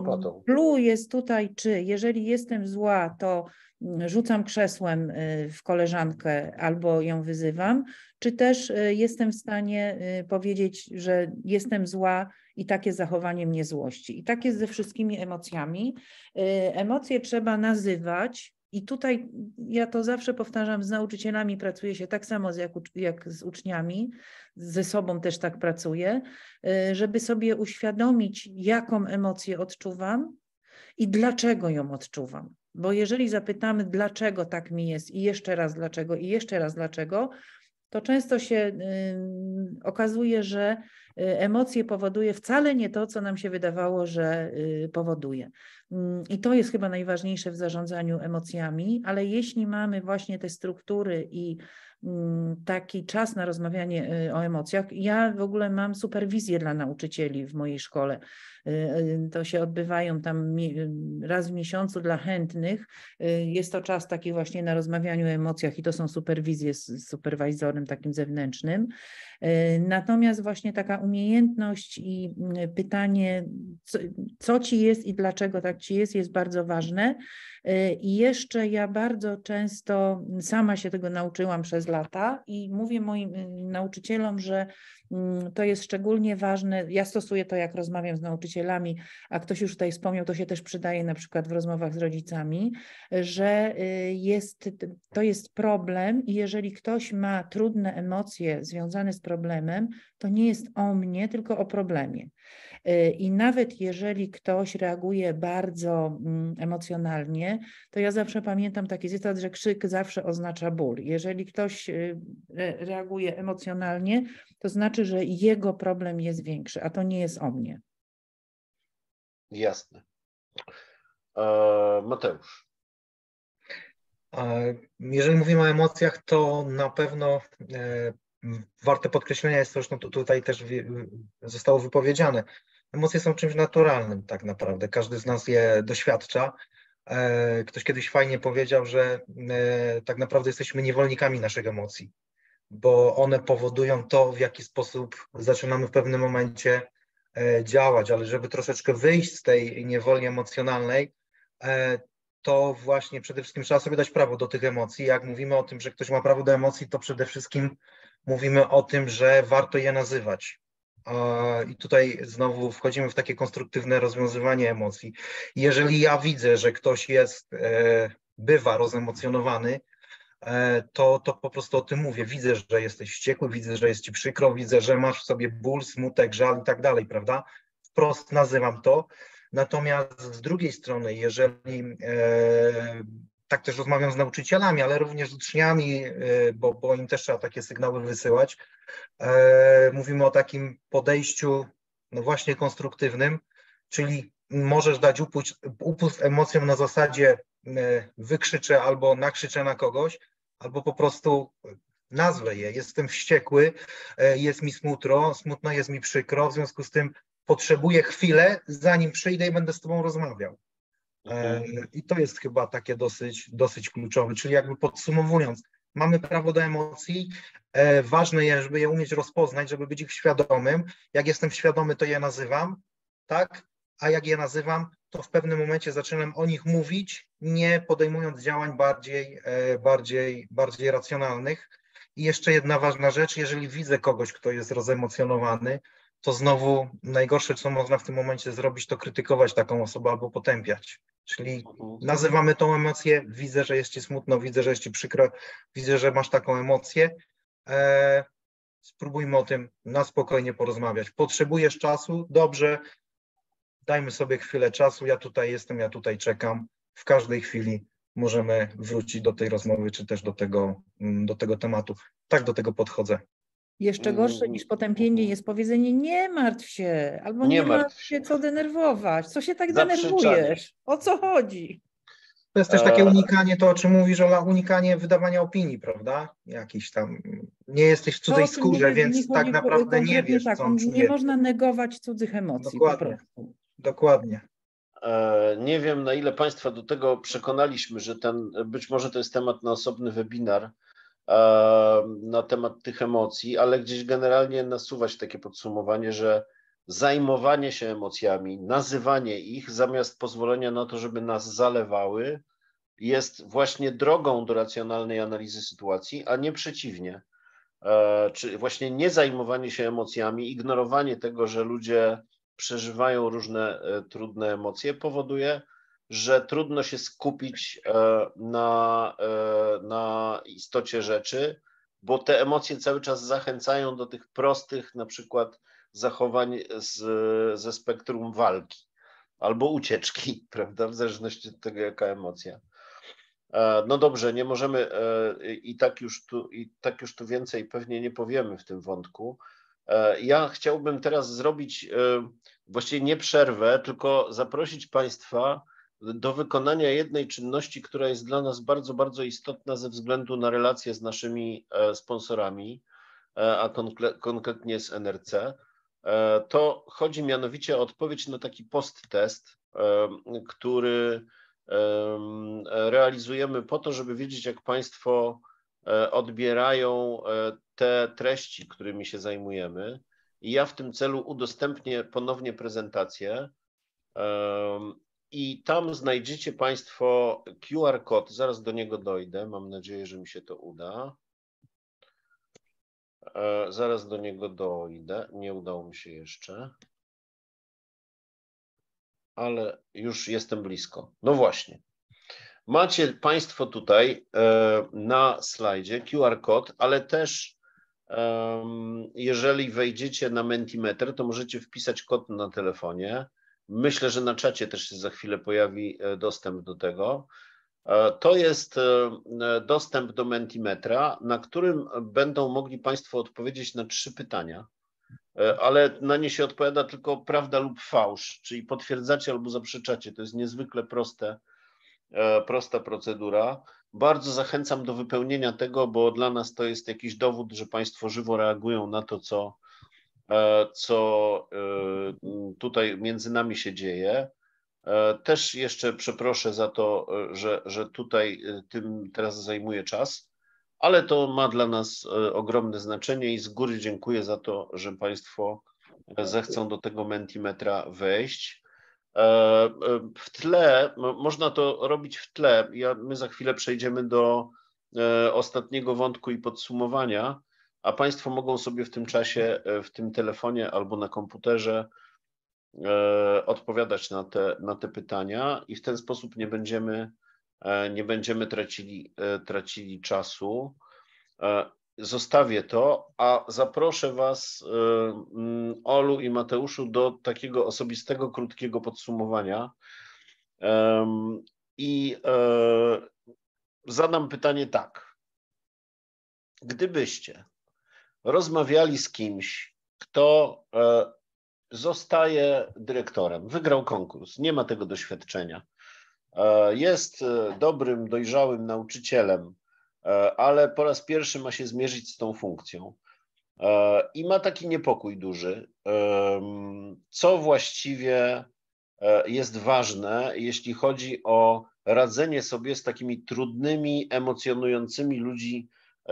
clue jest tutaj, czy jeżeli jestem zła, to mm, rzucam krzesłem w koleżankę albo ją wyzywam, czy też jestem w stanie powiedzieć, że jestem zła, i takie zachowanie mnie złości. I tak jest ze wszystkimi emocjami. Y, emocje trzeba nazywać. I tutaj ja to zawsze powtarzam, z nauczycielami pracuję się tak samo jak, jak z uczniami, ze sobą też tak pracuję, y, żeby sobie uświadomić, jaką emocję odczuwam i dlaczego ją odczuwam. Bo jeżeli zapytamy, dlaczego tak mi jest, i jeszcze raz dlaczego, i jeszcze raz dlaczego, to często się y, okazuje, że emocje powoduje wcale nie to, co nam się wydawało, że y, powoduje. Mm, I to jest chyba najważniejsze w zarządzaniu emocjami, ale jeśli mamy właśnie te struktury i mm, taki czas na rozmawianie o emocjach, ja w ogóle mam superwizję dla nauczycieli w mojej szkole. Y, y, to się odbywają tam raz w miesiącu dla chętnych. Y, jest to czas taki właśnie na rozmawianiu o emocjach i to są superwizje z superwizorem takim zewnętrznym. Natomiast właśnie taka umiejętność i pytanie, co, co ci jest i dlaczego tak ci jest, jest bardzo ważne. I jeszcze ja bardzo często sama się tego nauczyłam przez lata i mówię moim nauczycielom, że Mm, to jest szczególnie ważne. Ja stosuję to, jak rozmawiam z nauczycielami, a ktoś już tutaj wspomniał, to się też przydaje na przykład w rozmowach z rodzicami, że y, jest, to jest problem i jeżeli ktoś ma trudne emocje związane z problemem, to nie jest o mnie, tylko o problemie. Y, I nawet jeżeli ktoś reaguje bardzo mm, emocjonalnie, to ja zawsze pamiętam taki cytat, że krzyk zawsze oznacza ból. Jeżeli ktoś y, reaguje emocjonalnie, to znaczy, że jego problem jest większy, a to nie jest o mnie. Jasne. E, Mateusz. Jeżeli mówimy o emocjach, to na pewno e, warte podkreślenia jest to, że tutaj też zostało wypowiedziane. Emocje są czymś naturalnym tak naprawdę. Każdy z nas je doświadcza. E, ktoś kiedyś fajnie powiedział, że tak naprawdę jesteśmy niewolnikami naszych emocji bo one powodują to, w jaki sposób zaczynamy w pewnym momencie e, działać, ale żeby troszeczkę wyjść z tej niewoli emocjonalnej, e, to właśnie przede wszystkim trzeba sobie dać prawo do tych emocji. Jak mówimy o tym, że ktoś ma prawo do emocji, to przede wszystkim mówimy o tym, że warto je nazywać. I tutaj znowu wchodzimy w takie konstruktywne rozwiązywanie emocji. Jeżeli ja widzę, że ktoś jest, e, bywa rozemocjonowany, E, to, to po prostu o tym mówię. Widzę, że jesteś wściekły, widzę, że jest ci przykro, widzę, że masz w sobie ból, smutek, żal i tak dalej, prawda? Wprost nazywam to. Natomiast z drugiej strony, jeżeli e, tak też rozmawiam z nauczycielami, ale również z uczniami, e, bo, bo im też trzeba takie sygnały wysyłać, e, mówimy o takim podejściu, no właśnie konstruktywnym, czyli możesz dać upust, upust emocjom na zasadzie e, wykrzyczę albo nakrzyczę na kogoś, albo po prostu nazwę je. Jestem wściekły, jest mi smutno, smutno jest mi przykro, w związku z tym potrzebuję chwilę, zanim przyjdę i będę z tobą rozmawiał. E, I to jest chyba takie dosyć, dosyć kluczowe, czyli jakby podsumowując, mamy prawo do emocji, e, ważne jest, żeby je umieć rozpoznać, żeby być ich świadomym. Jak jestem świadomy, to je nazywam, tak? A jak je nazywam, to w pewnym momencie zaczynam o nich mówić, nie podejmując działań bardziej, e, bardziej, bardziej racjonalnych. I jeszcze jedna ważna rzecz, jeżeli widzę kogoś, kto jest rozemocjonowany, to znowu najgorsze, co można w tym momencie zrobić, to krytykować taką osobę albo potępiać. Czyli mhm. nazywamy tą emocję, widzę, że jest ci smutno, widzę, że jest ci przykro, widzę, że masz taką emocję. E, spróbujmy o tym na spokojnie porozmawiać. Potrzebujesz czasu? Dobrze, dajmy sobie chwilę czasu. Ja tutaj jestem, ja tutaj czekam. W każdej chwili możemy wrócić do tej rozmowy, czy też do tego, mm, do tego tematu. Tak do tego podchodzę. Jeszcze gorsze niż potępienie jest powiedzenie nie martw się, albo nie, nie martw się, co denerwować, co się tak denerwujesz, o co chodzi? To jest też takie unikanie, to o czym mówisz, Ola, unikanie wydawania opinii, prawda? Jakiś tam, nie jesteś w cudzej skórze, nie, więc nie tak naprawdę nie wiesz, tak, co on Nie można negować cudzych emocji Dokładnie. Dokładnie. E, nie wiem, na ile Państwa do tego przekonaliśmy, że ten, być może to jest temat na osobny webinar, na temat tych emocji, ale gdzieś generalnie nasuwać takie podsumowanie, że zajmowanie się emocjami, nazywanie ich zamiast pozwolenia na to, żeby nas zalewały, jest właśnie drogą do racjonalnej analizy sytuacji, a nie przeciwnie. E, czy właśnie nie zajmowanie się emocjami, ignorowanie tego, że ludzie przeżywają różne e, trudne emocje, powoduje, że trudno się skupić e, na, e, na istocie rzeczy, bo te emocje cały czas zachęcają do tych prostych, na przykład zachowań z, ze spektrum walki albo ucieczki, prawda, w zależności od tego, jaka emocja. E, no dobrze, nie możemy i tak już tu, i tak już tu więcej pewnie nie powiemy w tym wątku. Ja chciałbym teraz zrobić właściwie nie przerwę, tylko zaprosić Państwa do wykonania jednej czynności, która jest dla nas bardzo, bardzo istotna ze względu na relacje z naszymi e, sponsorami, e, a konkretnie z NRC. E, to chodzi mianowicie o odpowiedź na taki post-test, który realizujemy po to, żeby wiedzieć, jak Państwo odbierają te treści, którymi się zajmujemy. I ja w tym celu udostępnię ponownie prezentację i tam znajdziecie Państwo QR kod, zaraz do niego dojdę, mam nadzieję, że mi się to uda. E, zaraz do niego dojdę, nie udało mi się jeszcze. Ale już jestem blisko. No właśnie. Macie Państwo tutaj e, na slajdzie QR kod, ale też jeżeli wejdziecie na Mentimeter, to możecie wpisać kod na telefonie Myślę, że na czacie też się za chwilę pojawi e, dostęp do tego. E, to jest e, dostęp do Mentimetra, na którym będą mogli Państwo odpowiedzieć na trzy pytania, ale na nie się odpowiada tylko prawda lub fałsz, czyli potwierdzacie albo zaprzeczacie. To jest niezwykle proste, prosta procedura. Bardzo zachęcam do wypełnienia tego, bo dla nas to jest jakiś dowód, że Państwo żywo reagują na to, co, co e, tutaj między nami się dzieje. E, też jeszcze przeproszę za to, że, że tutaj tym teraz zajmuję czas, ale to ma dla nas ogromne znaczenie i z góry dziękuję za to, że Państwo zechcą do tego Mentimetra wejść. W tle, można to robić w tle. Ja, my za chwilę przejdziemy do ostatniego wątku i podsumowania a Państwo mogą sobie w tym czasie e, w tym telefonie albo na komputerze e, odpowiadać na te, na te pytania i w ten sposób nie będziemy, e, nie będziemy tracili, tracili czasu. Zostawię to, a zaproszę Was, mm, Olu i Mateuszu, do takiego osobistego, krótkiego podsumowania. I zadam pytanie tak. Gdybyście rozmawiali z kimś, kto e, zostaje dyrektorem, wygrał konkurs, nie ma tego doświadczenia, e, jest e, dobrym, dojrzałym nauczycielem, ale po raz pierwszy ma się zmierzyć z tą funkcją. I ma taki niepokój duży, co właściwie jest ważne, jeśli chodzi o radzenie sobie z takimi trudnymi, emocjonującymi ludzi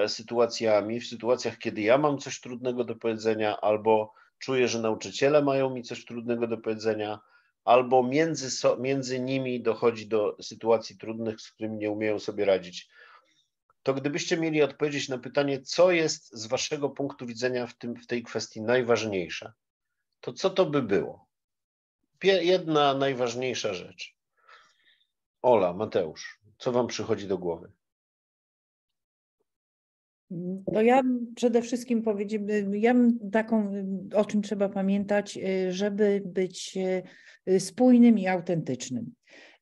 sytuacjami, w sytuacjach, kiedy ja mam coś trudnego do powiedzenia, albo czuję, że nauczyciele mają mi coś trudnego do powiedzenia, albo między, so, między nimi dochodzi do sytuacji trudnych, z którymi nie umieją sobie radzić. To gdybyście mieli odpowiedzieć na pytanie, co jest z waszego punktu widzenia w, tym, w tej kwestii najważniejsze, to co to by było? Jedna najważniejsza rzecz. Ola, Mateusz, co Wam przychodzi do głowy? To ja przede wszystkim powiedzieć, ja bym taką, o czym trzeba pamiętać, żeby być spójnym i autentycznym.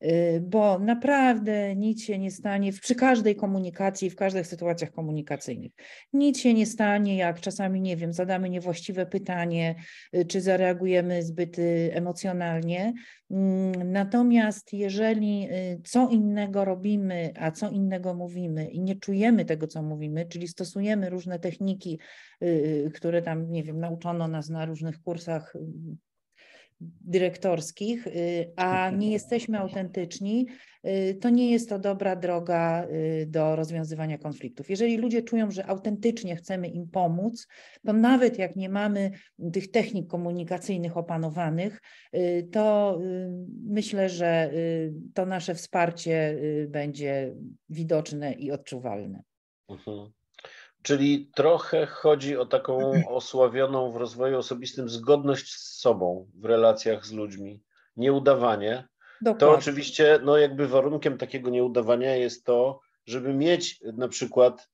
Y, bo naprawdę nic się nie stanie przy każdej komunikacji, w każdych sytuacjach komunikacyjnych. Nic się nie stanie, jak czasami, nie wiem, zadamy niewłaściwe pytanie, y, czy zareagujemy zbyt y, emocjonalnie. Mm, natomiast jeżeli co innego robimy, a co innego mówimy i nie czujemy tego, co mówimy, czyli stosujemy różne techniki, które tam, nie wiem, nauczono nas na różnych kursach dyrektorskich, y, a nie jesteśmy autentyczni, y, to nie jest to dobra droga y, do rozwiązywania konfliktów. Jeżeli ludzie czują, że autentycznie chcemy im pomóc, to nawet jak nie mamy tych technik komunikacyjnych opanowanych, to myślę, że to nasze wsparcie będzie widoczne i odczuwalne. Mhm. Czyli trochę chodzi o taką osławioną w rozwoju osobistym zgodność z sobą w relacjach z ludźmi, nieudawanie. Dokładnie. To oczywiście, no jakby warunkiem takiego nieudawania jest to, żeby mieć na przykład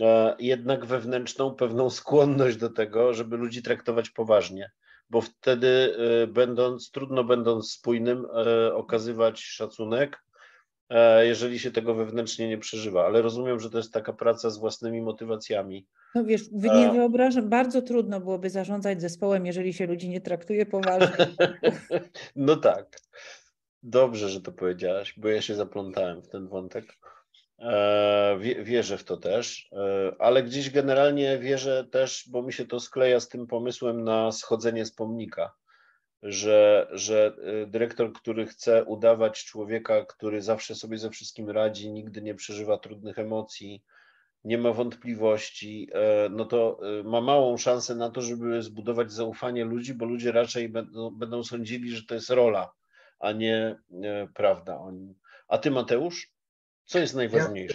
e, jednak wewnętrzną pewną skłonność do tego, żeby ludzi traktować poważnie, bo wtedy e, będąc, trudno będąc spójnym, e, okazywać szacunek, jeżeli się tego wewnętrznie nie przeżywa. Ale rozumiem, że to jest taka praca z własnymi motywacjami. No wiesz, nie wyobrażam, bardzo trudno byłoby zarządzać zespołem, jeżeli się ludzi nie traktuje poważnie. no tak. Dobrze, że to powiedziałaś, bo ja się zaplątałem w ten wątek. E, wierzę w to też, e, ale gdzieś generalnie wierzę też, bo mi się to skleja z tym pomysłem na schodzenie z pomnika że, że y, dyrektor, który chce udawać człowieka, który zawsze sobie ze wszystkim radzi, nigdy nie przeżywa trudnych emocji, nie ma wątpliwości, e, no to y, ma małą szansę na to, żeby zbudować zaufanie ludzi, bo ludzie raczej będą, będą sądzili, że to jest rola, a nie, nie prawda o nim. A ty, Mateusz, co jest najważniejsze?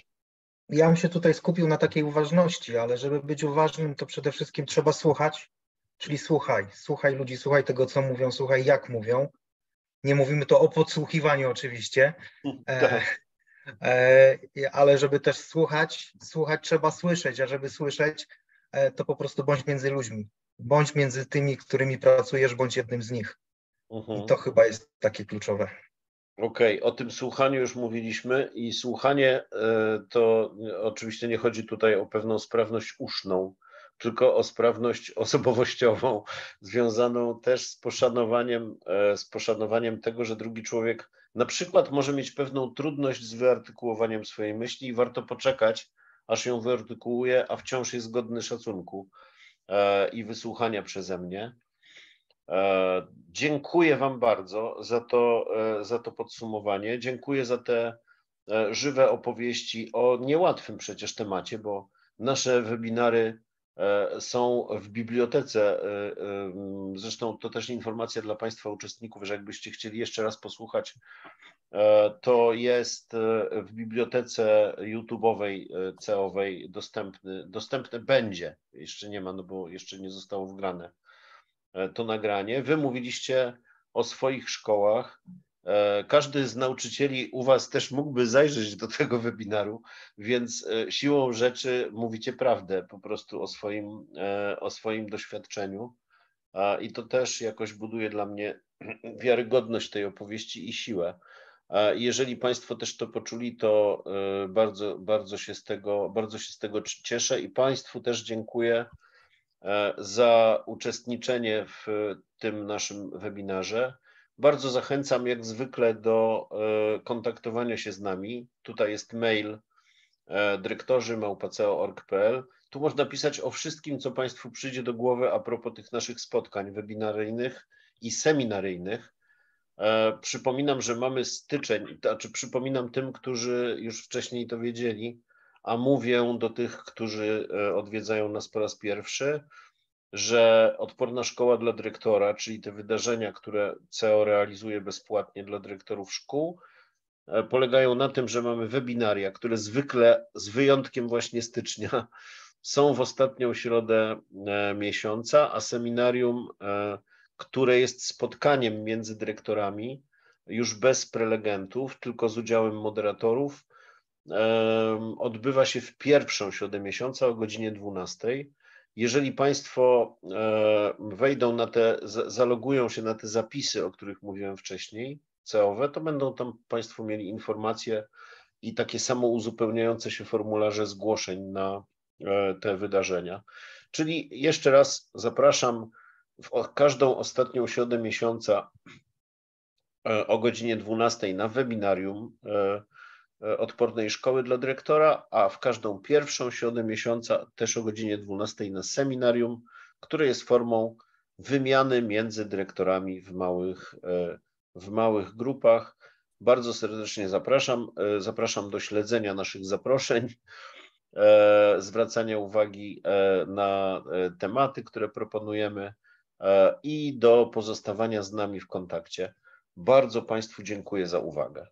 Ja, ja bym się tutaj skupił na takiej uważności, ale żeby być uważnym, to przede wszystkim trzeba słuchać, Czyli słuchaj, słuchaj ludzi, słuchaj tego, co mówią, słuchaj, jak mówią. Nie mówimy to o podsłuchiwaniu oczywiście, e, tak. e, ale żeby też słuchać, słuchać trzeba słyszeć, a żeby słyszeć, e, to po prostu bądź między ludźmi. Bądź między tymi, którymi pracujesz, bądź jednym z nich. -huh. I mhm. to chyba jest takie kluczowe. Okej, okay. o tym słuchaniu już mówiliśmy i słuchanie e, to oczywiście nie chodzi tutaj o pewną sprawność uszną, tylko o sprawność osobowościową, związaną też z poszanowaniem, e, z poszanowaniem tego, że drugi człowiek na przykład może mieć pewną trudność z wyartykułowaniem swojej myśli i warto poczekać, aż ją wyartykułuje, a wciąż jest godny szacunku e, i wysłuchania przeze mnie. E, dziękuję Wam bardzo za to, za to podsumowanie. Dziękuję za te żywe opowieści o niełatwym przecież temacie, bo nasze webinary są w bibliotece. E, e, zresztą to też informacja dla Państwa uczestników, że jakbyście chcieli jeszcze raz posłuchać, to jest w bibliotece YouTube'owej, CO-owej dostępny, dostępne będzie, jeszcze nie ma, no bo jeszcze nie zostało wgrane to nagranie. Wy mówiliście o swoich szkołach. E, każdy z nauczycieli u Was też mógłby zajrzeć do tego webinaru, więc e, siłą rzeczy mówicie prawdę po prostu o swoim, e, o swoim doświadczeniu. I to też jakoś buduje dla mnie wiarygodność tej opowieści i siłę. Jeżeli Państwo też to poczuli, to bardzo, bardzo, się z tego, bardzo się z tego cieszę i Państwu też dziękuję za uczestniczenie w tym naszym webinarze. Bardzo zachęcam jak zwykle do e, kontaktowania się z nami. Tutaj jest mail dyrektorzy małpa.co.org.pl. Tu można pisać o wszystkim, co Państwu przyjdzie do głowy a propos tych naszych spotkań webinaryjnych i seminaryjnych. Przypominam, że mamy styczeń, znaczy przypominam tym, którzy już wcześniej to wiedzieli, a mówię do tych, którzy odwiedzają nas po raz pierwszy, że odporna szkoła dla dyrektora, czyli te wydarzenia, które CEO realizuje bezpłatnie dla dyrektorów szkół, e, polegają na tym, że mamy webinaria, które zwykle, z wyjątkiem właśnie stycznia, są w ostatnią środę e, miesiąca, a seminarium, e, które jest spotkaniem między dyrektorami, już bez prelegentów, tylko z udziałem moderatorów, odbywa się w pierwszą środę miesiąca o godzinie 12 jeżeli Państwo e, wejdą na te, zalogują się na te zapisy, o których mówiłem wcześniej, CO-owe, to będą tam Państwo mieli informacje i takie samo uzupełniające się formularze zgłoszeń na e, te wydarzenia. Czyli jeszcze raz zapraszam w każdą ostatnią środę miesiąca e, o godzinie 12 na webinarium odpornej szkoły dla dyrektora, a w każdą pierwszą środę miesiąca też o godzinie 12 na seminarium, które jest formą wymiany między dyrektorami w małych, e, w małych grupach. Bardzo serdecznie zapraszam. E, zapraszam do śledzenia naszych zaproszeń, zwracania uwagi na tematy, które proponujemy i do pozostawania z nami w kontakcie. Bardzo Państwu dziękuję za uwagę.